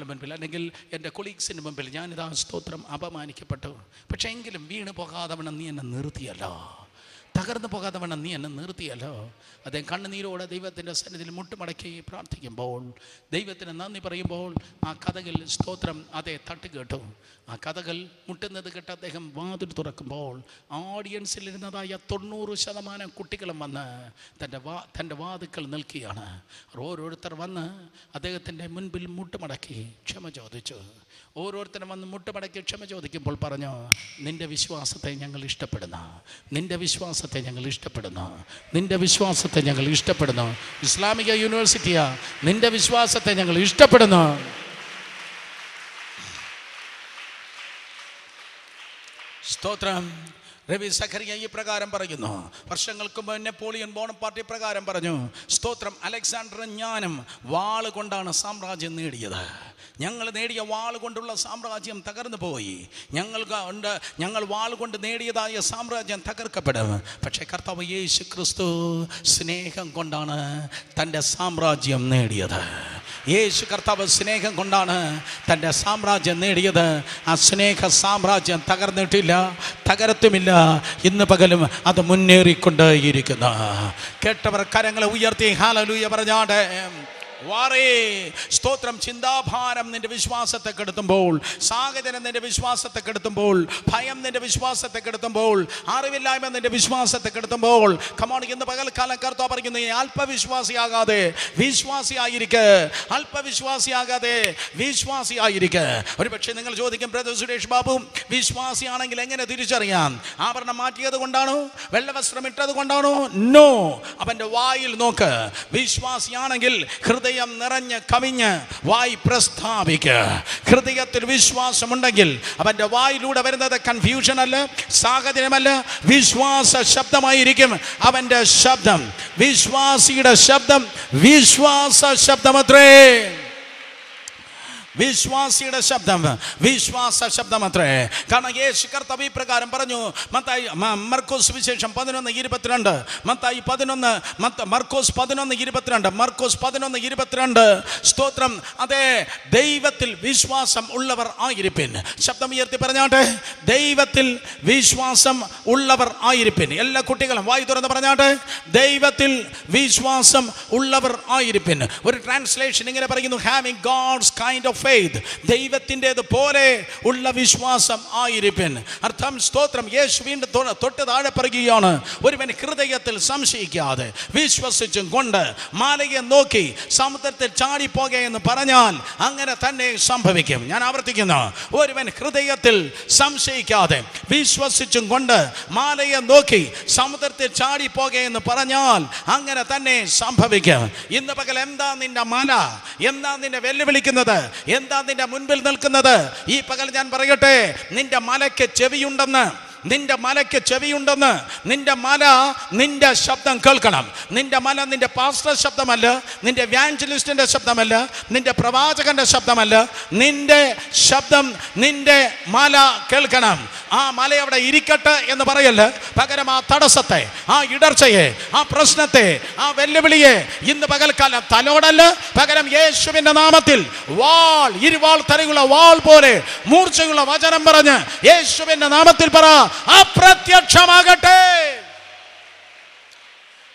പടയാളികളുടെ മുൻപിൽ അല്ലെങ്കിൽ എന്റെ കൊളീഗ്സിന്റെ മുമ്പിൽ ഞാനിതാ സ്തോത്രം അപമാനിക്കപ്പെട്ടു. പക്ഷേ എങ്കിലും വീണ് പോകാതെ വേണം നീ എന്നെ നിർത്തിയല്ലോ. തകർന്നു വേണം നീ എന്നെ നിർത്തിയല്ലോ. അദ്ദേഹം കണ്ണുനീരോടെ ദൈവത്തിന്റെ സന്നിധിയിൽ മുട്ടുമടക്കി പ്രാർത്ഥിക്കുമ്പോൾ ദൈവത്തിന് നന്ദി പറയുമ്പോൾ ആ കഥകൾ സ്തോത്രം അതെ തട്ടുകേട്ടു ആ കഥകൾ മുട്ടുന്നത് കേട്ട് അദ്ദേഹം വാതിൽ തുറക്കുമ്പോൾ ഓഡിയൻസിലിരുന്നതായ തൊണ്ണൂറ് ശതമാനം കുട്ടികളും വന്ന് തന്റെ വാ തന്റെ വാതുക്കൾ നിൽക്കുകയാണ്. ഓരോരുത്തർ വന്ന് അദ്ദേഹത്തിന്റെ മുൻപിൽ മുട്ടുമടക്കി ക്ഷമ ചോദിച്ചു. ഓരോരുത്തരും വന്ന് മുട്ടുമടക്കി ക്ഷമ ചോദിക്കുമ്പോൾ പറഞ്ഞു നിന്റെ വിശ്വാസത്തെ ഞങ്ങൾ ഇഷ്ടപ്പെടുന്നു. നിന്റെ വിശ്വാസത്തെ ഞങ്ങൾ ഇഷ്ടപ്പെടുന്നു. നിന്റെ വിശ്വാസത്തെ ഞങ്ങൾ ഇഷ്ടപ്പെടുന്നു. ഇസ്ലാമിക യൂണിവേഴ്സിറ്റിയാ നിന്റെ വിശ്വാസത്തെ ഞങ്ങൾ ഇഷ്ടപ്പെടുന്നു. സ്തോത്രം. രവി സഖറിയ ഈ പ്രകാരം പറയുന്നു. വർഷങ്ങൾക്ക് മുമ്പ് നെപ്പോളിയൻ ബോണപ്പാർട്ടി പ്രകാരം പറഞ്ഞു സ്തോത്രം അലക്സാണ്ടർ ഞാനും വാൾ കൊണ്ടാണ് സാമ്രാജ്യം നേടിയത്. ഞങ്ങൾ നേടിയ വാൾ കൊണ്ടുള്ള സാമ്രാജ്യം തകർന്നു പോയി. ഞങ്ങൾക്ക് ഉണ്ട് ഞങ്ങൾ വാൾ കൊണ്ട് നേടിയതായ സാമ്രാജ്യം തകർക്കപ്പെടും. പക്ഷേ കർത്താവ് യേശു ക്രിസ്തു സ്നേഹം കൊണ്ടാണ് തന്റെ സാമ്രാജ്യം നേടിയത്. യേശു കർത്താവ് സ്നേഹം കൊണ്ടാണ് തന്റെ സാമ്രാജ്യം നേടിയത്. ആ സ്നേഹ സാമ്രാജ്യം തകർന്നിട്ടില്ല തകരത്തുമില്ല. ഇന്ന് പകലും അത് മുന്നേറിക്കൊണ്ടേയിരിക്കുന്നു. കേട്ടവർ കരങ്ങളെ ഉയർത്തി ഹാലലൂയ പറഞ്ഞാടെ വാറേ സ്തോത്രം ചിന്താഭാരം നിന്റെ വിശ്വാസത്തെ കെടുത്തുമ്പോൾ സാഹചര്യം നിന്റെ വിശ്വാസത്തെ കെടുത്തുമ്പോൾ ഭയം നിന്റെ വിശ്വാസത്തെ കെടുത്തുമ്പോൾ അറിവില്ലായ്മ നിന്റെ വിശ്വാസത്തെ കെടുത്തുമ്പോൾ കമോൺ ഇന്ന് പകൽക്കാലം കർത്താവ് പറയുന്നു അല്പവിശ്വാസിയാകാതെ വിശ്വാസിയായിരിക്ക അല്പവിശ്വാസിയാകാതെ വിശ്വാസിയായിരിക്ക. ഒരു പക്ഷേ നിങ്ങൾ ചോദിക്കും ബ്രദർ സുരേഷ് ബാബു വിശ്വാസിയാണെങ്കിൽ എങ്ങനെ തിരിച്ചറിയാം? ആഭരണം മാറ്റിയത് കൊണ്ടാണോ? വെള്ളവസ്ത്രം ഇട്ടത് കൊണ്ടാണോ? നോ അവന്റെ വായിൽ നോക്ക് വിശ്വാസിയാണെങ്കിൽ ഹൃദയം നിറഞ്ഞ് കവിഞ്ഞ് വായി പ്രസ്താവിക്ക്. ഹൃദയത്തിൽ വിശ്വാസമുണ്ടെങ്കിൽ അവന്റെ വായിലൂടെ വരുന്നത് കൺഫ്യൂഷൻ അല്ല സാഹചര്യമല്ല. വിശ്വാസ ശബ്ദമായിരിക്കും അവന്റെ ശബ്ദം. വിശ്വാസിയുടെ ശബ്ദം വിശ്വാസ ശബ്ദമത്രേ. വിശ്വാസിയുടെ ശബ്ദം. വിശ്വാസ ശബ്ദം അത്രേ. കാരണം യേശു കർത്തവ് ഇപ്രകാരം പ്രകാരം പറഞ്ഞു മത്തായി മർക്കോസ് വിശേഷം പതിനൊന്ന് ഇരുപത്തിരണ്ട്. മത്തായി പതിനൊന്ന് മർക്കോസ് പതിനൊന്ന് ഇരുപത്തിരണ്ട്. മർക്കോസ് പതിനൊന്ന് ഇരുപത്തിരണ്ട്. സ്തോത്രം. അതെ ദൈവത്തിൽ വിശ്വാസം ഉള്ളവർ ആയിരിപ്പിൻ. ശബ്ദം ഉയർത്തി പറഞ്ഞാട്ടെ. ദൈവത്തിൽ വിശ്വാസം ഉള്ളവർ ആയിരിപ്പിൻ. എല്ലാ കുട്ടികളും വായി തുറന്ന് പറഞ്ഞാട്ടെ. ദൈവത്തിൽ വിശ്വാസം ഉള്ളവർ ആയിരിപ്പിൻ. ഒരു ട്രാൻസ്ലേഷൻ ഇങ്ങനെ പറയുന്നു having God's kind of faith ദൈവത്തിന്റെത് പോലെ ഉള്ള വിശ്വാസം ആയിരിപ്പിൻ. അർത്ഥം സ്തോത്രം. യേശു വീണ്ടും തൊട്ട് താഴെ പറയുകയാണ്. ഒരുവൻ ഹൃദയത്തിൽ സംശയിക്കാതെ വിശ്വസിച്ചും കൊണ്ട് മാലയെ നോക്കി സമുദ്രത്തിൽ ചാടിപ്പോക എന്ന് പറഞ്ഞാൽ അങ്ങനെ തന്നെ സംഭവിക്കും. ഞാൻ ആവർത്തിക്കുന്നു. ഒരുവൻ ഹൃദയത്തിൽ സംശയിക്കാതെ വിശ്വസിച്ചും കൊണ്ട് മാലയെ നോക്കി സമുദ്രത്തിൽ ചാടിപ്പോക എന്ന് പറഞ്ഞാൽ അങ്ങനെ തന്നെ സംഭവിക്കും. ഇന്ന് പകൽ എന്താ നിന്റെ മല? എന്താ നിന്നെ വെല്ലുവിളിക്കുന്നത്? എന്താ നിന്റെ മുൻപിൽ നിൽക്കുന്നത്? ഈ പകൽ ഞാൻ പറയട്ടെ നിന്റെ മലയ്ക്ക് ചെവിയുണ്ടെന്ന് നിന്റെ മലയ്ക്ക് ചെവിയുണ്ടെന്ന് നിന്റെ മല നിന്റെ ശബ്ദം കേൾക്കണം. നിന്റെ മല നിന്റെ പാസ്റ്റർ ശബ്ദമല്ല നിന്റെ വ്യാഞ്ചലിസ്റ്റിന്റെ ശബ്ദമല്ല നിന്റെ പ്രവാചകന്റെ ശബ്ദമല്ല നിന്റെ ശബ്ദം നിന്റെ മല കേൾക്കണം. ആ മല അവിടെ ഇരിക്കട്ടെ എന്ന് പറയല്ല പകരം ആ തടസ്സത്തെ ആ ഇടർച്ചയെ ആ പ്രശ്നത്തെ ആ വെല്ലുവിളിയെ ഇന്ന് പകൽക്കാലം തലോടല്ല. പകരം യേശുവിന്റെ നാമത്തിൽ വാൾ ഇരുവാൾ തലയുള്ള വാൾ പോലെ മൂർച്ചയുള്ള വചനം പറഞ്ഞ് യേശുവിന്റെ നാമത്തിൽ പറ അപ്രത്യക്ഷമാകട്ടെ.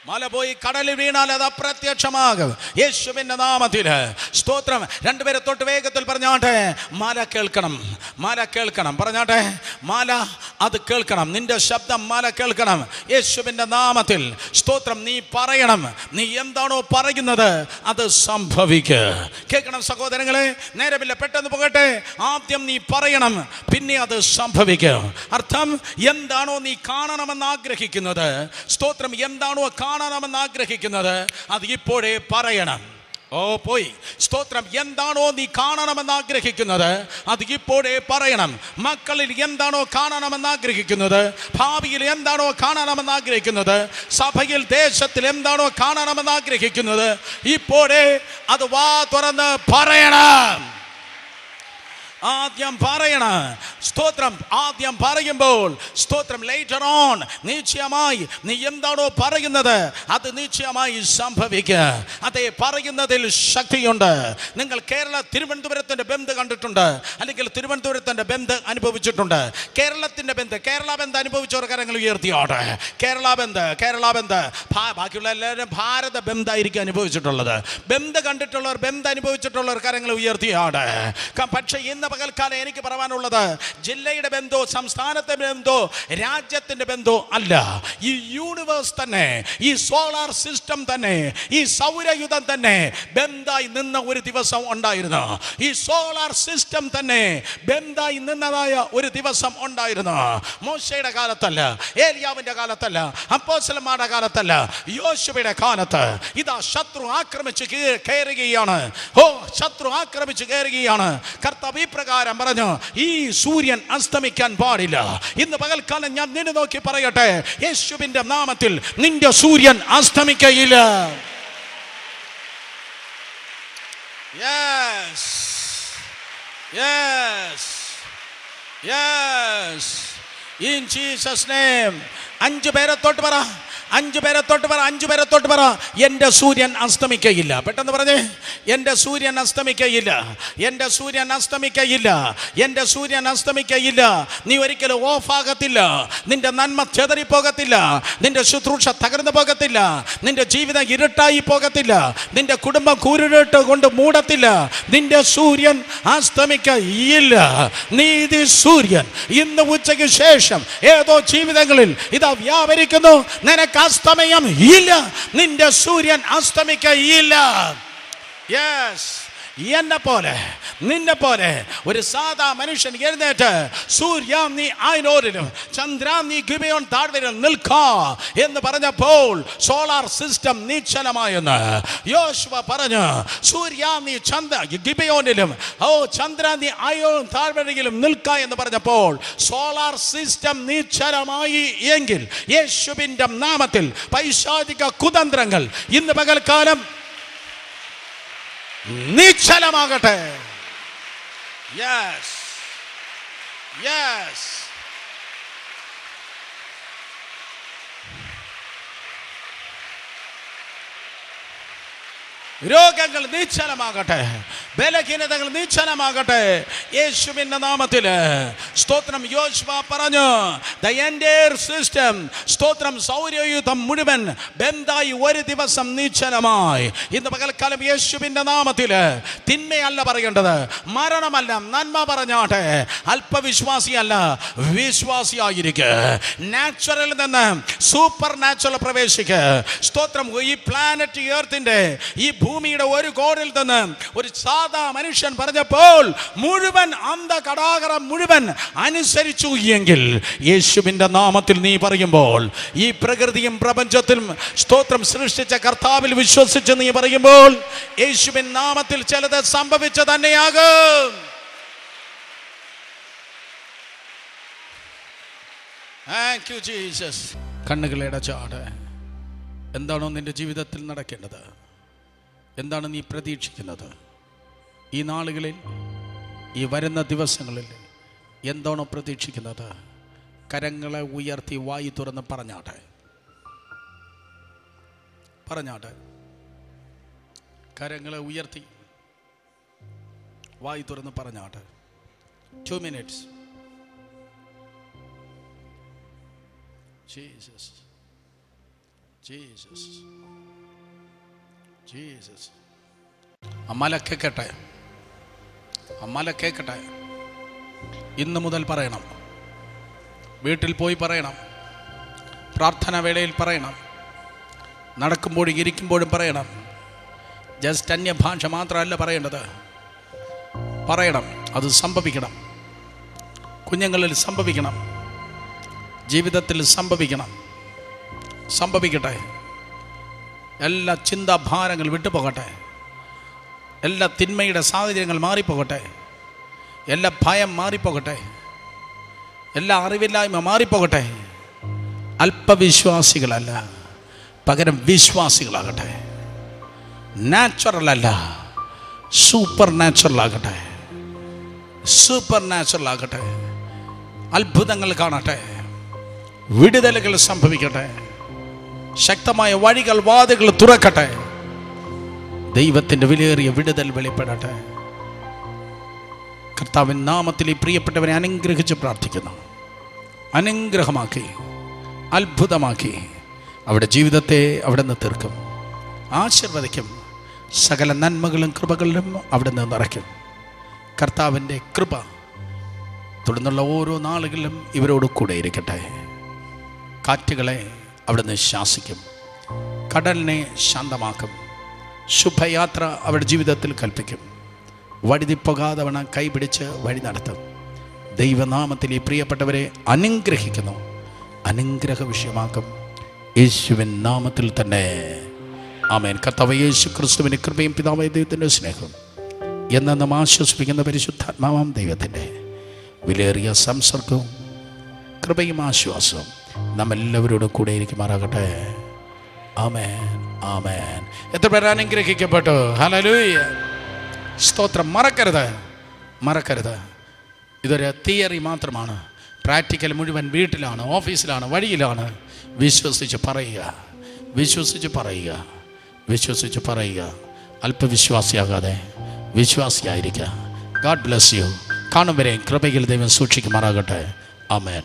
മല പോയി കടലിൽ വീണാൽ അത് അപ്രത്യക്ഷമാകും. യേശുവിന്റെ നാമത്തിൽ. സ്തോത്രം. രണ്ടുപേരെ തൊട്ട് വേഗത്തിൽ പറഞ്ഞാട്ടെ മല കേൾക്കണം മല കേൾക്കണം. പറഞ്ഞാട്ടെ മല അത് കേൾക്കണം. നിന്റെ ശബ്ദം മല കേൾക്കണം. യേശുവിന്റെ നാമത്തിൽ. സ്തോത്രം. നീ പറയണം. നീ എന്താണോ പറയുന്നത് അത് സംഭവിക്കുക കേൾക്കണം സഹോദരങ്ങളെ നേരമില്ല പെട്ടെന്ന് പോകട്ടെ. ആദ്യം നീ പറയണം പിന്നെ അത് സംഭവിക്കും. അർത്ഥം എന്താണോ നീ കാണണമെന്ന് ആഗ്രഹിക്കുന്നത്. സ്തോത്രം എന്താണോ കാണണമെന്ന് ആഗ്രഹിക്കുന്നത് അത് ഇപ്പോഴേ പറയണം. ഓ പോയി. സ്തോത്രം എന്താണോ നീ കാണണമെന്ന് ആഗ്രഹിക്കുന്നത് അത് ഇപ്പോഴേ പറയണം. മക്കളിൽ എന്താണോ കാണണമെന്ന് ആഗ്രഹിക്കുന്നത് ഭാവിയിൽ എന്താണോ കാണണമെന്ന് ആഗ്രഹിക്കുന്നത് സഭയിൽ ദേശത്തിൽ എന്താണോ കാണണമെന്ന് ആഗ്രഹിക്കുന്നത് ഇപ്പോഴേ അത് വാ തുറന്ന് പറയണം. ആദ്യം പറയണം. സ്തോത്രം. ആദ്യം പറയുമ്പോൾ സ്തോത്രം ലേറ്റർ ഓൺ നിശ്ചയമായി നീ എന്താണോ പറയുന്നത് അത് നിശ്ചയമായി സംഭവിക്കുക അതെ പറയുന്നതിൽ ശക്തിയുണ്ട്. നിങ്ങൾ കേരള തിരുവനന്തപുരത്തിന്റെ ബന്ധ് കണ്ടിട്ടുണ്ട്. അല്ലെങ്കിൽ തിരുവനന്തപുരത്തിന്റെ ബന്ധ് അനുഭവിച്ചിട്ടുണ്ട്. കേരളത്തിന്റെ ബന്ധ് കേരള ബന്ധ അനുഭവിച്ചവർ കരങ്ങൾ ഉയർത്തിയോടെ കേരള ബന്ധ് കേരള ബന്ധ്. ബാക്കിയുള്ള എല്ലാവരും ഭാരത ബന്ധായിരിക്കും അനുഭവിച്ചിട്ടുള്ളത്. ബന്ധ കണ്ടിട്ടുള്ളവർ ബന്ധ അനുഭവിച്ചിട്ടുള്ളവർ കരങ്ങൾ ഉയർത്തിയാണ് പക്ഷേ ഇന്ന് പകൽക്കാലം എനിക്ക് പറയാനുള്ളത് ജില്ലയുടെ ബന്ധോ സംസ്ഥാനത്തെ ബന്ധോ രാജ്യത്തിന്റെ ബന്ധോ അല്ല. ഈ യൂണിവേഴ്സ് തന്നെ ഈ സോളാർ സിസ്റ്റം തന്നെ ഈ സൗരയുധം തന്നെ ബന്ധായി നിന്ന ഒരു ദിവസം ഉണ്ടായിരുന്നു. ഈ സോളാർ സിസ്റ്റം തന്നെ ബന്ധായി നിന്നതായ ഒരു ദിവസം ഉണ്ടായിരുന്നു. മോശയുടെ കാലത്തല്ല ഏലിയാവിന്റെ കാലത്തല്ല അപ്പോസലന്മാരുടെ കാലത്തല്ല യോശുവയുടെ കാലത്ത് ഇതാ ശത്രു ആക്രമിച്ച് കയറുകയാണ്. ഓ ശത്രു ആക്രമിച്ച് കയറുകയാണ്. കർത്താവ് ഈ പ്രകാരം പറഞ്ഞു ഈ സൂര്യൻ അസ്തമിക്കാൻ പാടില്ല. ഇന്ന് പകൽക്കാലം ഞാൻ നിന്നെ നോക്കി പറയട്ടെ. യേശുവിന്റെ നാമത്തിൽ നിന്റെ സൂര്യൻ അസ്തമിക്കയില്ല. Yes yes yes in Jesus name അഞ്ചു പേരെ തൊട്ട് പറ. അഞ്ചു പേരെ തൊട്ട് പറ അഞ്ചു പേരെ തൊട്ട് പറ. എന്റെ സൂര്യൻ അസ്തമിക്കയില്ല. പെട്ടെന്ന് പറഞ്ഞേ എന്റെ സൂര്യൻ അസ്തമിക്കയില്ല. എന്റെ സൂര്യൻ അസ്തമിക്കയില്ല. എന്റെ സൂര്യൻ അസ്തമിക്കയില്ല. നീ ഒരിക്കലും ഓഫ് ആകത്തില്ല. നിന്റെ നന്മ ചെതറിപ്പോകത്തില്ല. നിന്റെ ശുശ്രൂഷ തകർന്നു പോകത്തില്ല. നിന്റെ ജീവിതം ഇരുട്ടായി പോകത്തില്ല. നിന്റെ കുടുംബം കൂരിട്ട് കൊണ്ട് മൂടത്തില്ല. നിന്റെ സൂര്യൻ അസ്തമിക്കയില്ല. നീതി സൂര്യൻ. ഇന്ന് ഉച്ചയ്ക്ക് ശേഷം ഏതോ ജീവിതങ്ങളിൽ ഇതാ വ്യാപരിക്കുന്നു. നിനക്ക് അസ്തമയം ഇല്ല. നിന്റെ സൂര്യൻ അസ്തമിക്കയില്ല. യെസ് എന്നെ പോലെ നിന്നെ പോലെ ഒരു സാധാ മനുഷ്യൻ എഴുന്നേറ്റ് സൂര്യ നീ ആയിനോരിലും ചന്ദ്ര നീ ഗിബയോൺ താഴ്വരും നിൽക്കാ എന്ന് പറഞ്ഞപ്പോൾ സോളാർ സിസ്റ്റം നീച്ചലമായെന്ന് യോശുവ പറഞ്ഞു. സൂര്യ നീ ചന്ദ്ര ഗിബയോനിലും ഓ ചന്ദ്ര നീ ആയോ താഴ്വരയിലും നിൽക്ക എന്ന് പറഞ്ഞപ്പോൾ സോളാർ സിസ്റ്റം നീച്ചലമായി എങ്കിൽ യേശുവിന്റെ നാമത്തിൽ പൈശാചിക കുതന്ത്രങ്ങൾ ഇന്ന് പകൽക്കാലം നിശ്ചലമാകട്ടെ. യെസ് യെസ് രോഗങ്ങൾ നിശ്ചലമാകട്ടെ. ബലഹീനതകൾ നീച്ചനമാകട്ടെ. യേശുവിന്റെ നാമത്തിൽ സ്തോത്രം. യോശുവ പറഞ്ഞു ദ എന്റയർ സിസ്റ്റം സ്തോത്രം. സൗരയുധം മുഴുവൻ ബന്ധായി ഒരു ദിവസം നീച്ചനമായി. ഇന്ന് പകൽക്കാലം യേശുവിന്റെ നാമത്തിൽ തിന്മയല്ല പറയേണ്ടത്. മരണമല്ല നന്മ പറഞ്ഞാട്ടെ. അല്പവിശ്വാസിയല്ല വിശ്വാസിയായിരിക്കുക നാച്ചുറലിൽ നിന്ന് സൂപ്പർ നാച്ചുറൽ പ്രവേശിക്കുക സ്തോത്രം ഈ പ്ലാനറ്റ് എർത്തിന്റെ ഈ ഭൂമിയുടെ ഒരു കോണിൽ നിന്ന് ഒരു സാധാ മനുഷ്യൻ പറഞ്ഞപ്പോൾ മുഴുവൻ അന്ത കടാകരം മുഴുവൻ അനുസരിച്ചു എങ്കിൽ യേശുവിന്റെ നാമത്തിൽ നീ പറയുമ്പോൾ ഈ പ്രകൃതിയും പ്രപഞ്ചത്തിലും സ്തോത്രം സൃഷ്ടിച്ച കർത്താവിൽ വിശ്വസിച്ച് നീ പറയുമ്പോൾ യേശുവിൻ നാമത്തിൽ ചിലത് സംഭവിച്ചു തന്നെയാകും. താങ്ക് യു ജീസസ് കണ്ണുകളയുടെ ചാട് എന്താണോ നിന്റെ ജീവിതത്തിൽ നടക്കേണ്ടത്? എന്താണ് നീ പ്രതീക്ഷിക്കുന്നത്? ഈ നാളുകളിൽ ഈ വരുന്ന ദിവസങ്ങളിൽ എന്താണോ പ്രതീക്ഷിക്കുന്നത്? കരങ്ങളെ ഉയർത്തി വായി തുറന്ന് പറഞ്ഞാട്ടെ. പറഞ്ഞാട്ടെ. കരങ്ങളെ ഉയർത്തി വായി തുറന്ന് പറഞ്ഞാട്ടെ. Two minutes Jesus Jesus Jesus അമ്മല കേക്കട്ടെ അമ്മല കേക്കട്ടെ. ഇന്ന് മുതൽ പറയണം. വീട്ടിൽ പോയി പറയണം. പ്രാർത്ഥന വേളയിൽ പറയണം. നടക്കുമ്പോഴും ഇരിക്കുമ്പോഴും പറയണം. ജസ്റ്റ് അന്യഭാഷ മാത്രമല്ല പറയേണ്ടത്. പറയണം. അത് സംഭവിക്കണം. കുഞ്ഞുങ്ങളിൽ സംഭവിക്കണം. ജീവിതത്തിൽ സംഭവിക്കണം. സംഭവിക്കട്ടെ. എല്ലാ ചിന്താഭാരങ്ങൾ വിട്ടുപോകട്ടെ. എല്ലാ തിന്മയുടെ സാഹചര്യങ്ങൾ മാറിപ്പോകട്ടെ. എല്ലാ ഭയം മാറിപ്പോകട്ടെ. എല്ലാ അറിവില്ലായ്മ മാറിപ്പോകട്ടെ. അല്പവിശ്വാസികളല്ല. പകരം വിശ്വാസികളാകട്ടെ. നാച്ചുറൽ അല്ല സൂപ്പർ നാച്ചുറൽ ആകട്ടെ സൂപ്പർ നാച്ചുറൽ ആകട്ടെ അത്ഭുതങ്ങൾ കാണട്ടെ. വിടുതലുകൾ സംഭവിക്കട്ടെ. ശക്തമായ വഴികൾ വാതികൾ തുറക്കട്ടെ. ദൈവത്തിന്റെ വിലയേറിയ വിടുതൽ വെളിപ്പെടട്ടെ. കർത്താവിൻ നാമത്തിൽ ഈ പ്രിയപ്പെട്ടവരെ അനുഗ്രഹിച്ച് പ്രാർത്ഥിക്കുന്നു. അനുഗ്രഹമാക്കി അത്ഭുതമാക്കി അവിടെ ജീവിതത്തെ അവിടെ നിന്ന് തീർക്കും. ആശീർവദിക്കും. സകല നന്മകളും കൃപകളിലും അവിടെ നിന്ന് നിറയ്ക്കും. കർത്താവിന്റെ കൃപ തുടർന്നുള്ള ഓരോ നാളുകളിലും ഇവരോട് കൂടെ ഇരിക്കട്ടെ. കാറ്റുകളെ അവിടുന്ന് ശാസിക്കും. കടലിനെ ശാന്തമാക്കും. ശുഭയാത്ര അവരുടെ ജീവിതത്തിൽ കൽപ്പിക്കും. വഴുതിപ്പോകാതെ വേണം കൈപിടിച്ച് വഴി നടത്തും. ദൈവനാമത്തിൽ ഈ പ്രിയപ്പെട്ടവരെ അനുഗ്രഹിക്കുന്നു. അനുഗ്രഹ വിഷയമാക്കും. യേശുവിൻ നാമത്തിൽ തന്നെ. ആമേൻ. കർത്താവ് യേശു ക്രിസ്തുവിന്റെ കൃപയും പിതാവായ ദൈവത്തിന്റെ സ്നേഹം എന്നെന്നും ആശ്വസിപ്പിക്കുന്ന പരിശുദ്ധാത്മാവാം ദൈവത്തിന്റെ വിലയേറിയ സംസർഗവും കൃപയും ആശ്വാസവും നമ്മെല്ലാവരോടും കൂടെ ഇരിക്കുമാറാകട്ടെ. ആമേൻ. ആമേൻ. എത്ര പേർ അനുഗ്രഹിക്കപ്പെട്ടു? ഹലലൂയ സ്തോത്രം. മറക്കരുത്. മറക്കരുത്. ഇതൊരു തിയറി മാത്രമാണ്. പ്രാക്ടിക്കൽ മുഴുവൻ വീട്ടിലാണ് ഓഫീസിലാണ് വഴിയിലാണ്. വിശ്വസിച്ച് പറയുക. വിശ്വസിച്ച് പറയുക. വിശ്വസിച്ച് പറയുക. അല്പവിശ്വാസിയാകാതെ വിശ്വാസിയായിരിക്കുക. ഗാഡ് ബ്ലസ് യു കാണും കൃപയിൽ ദൈവം സൂക്ഷിക്കുമാറാകട്ടെ. ആമേൻ.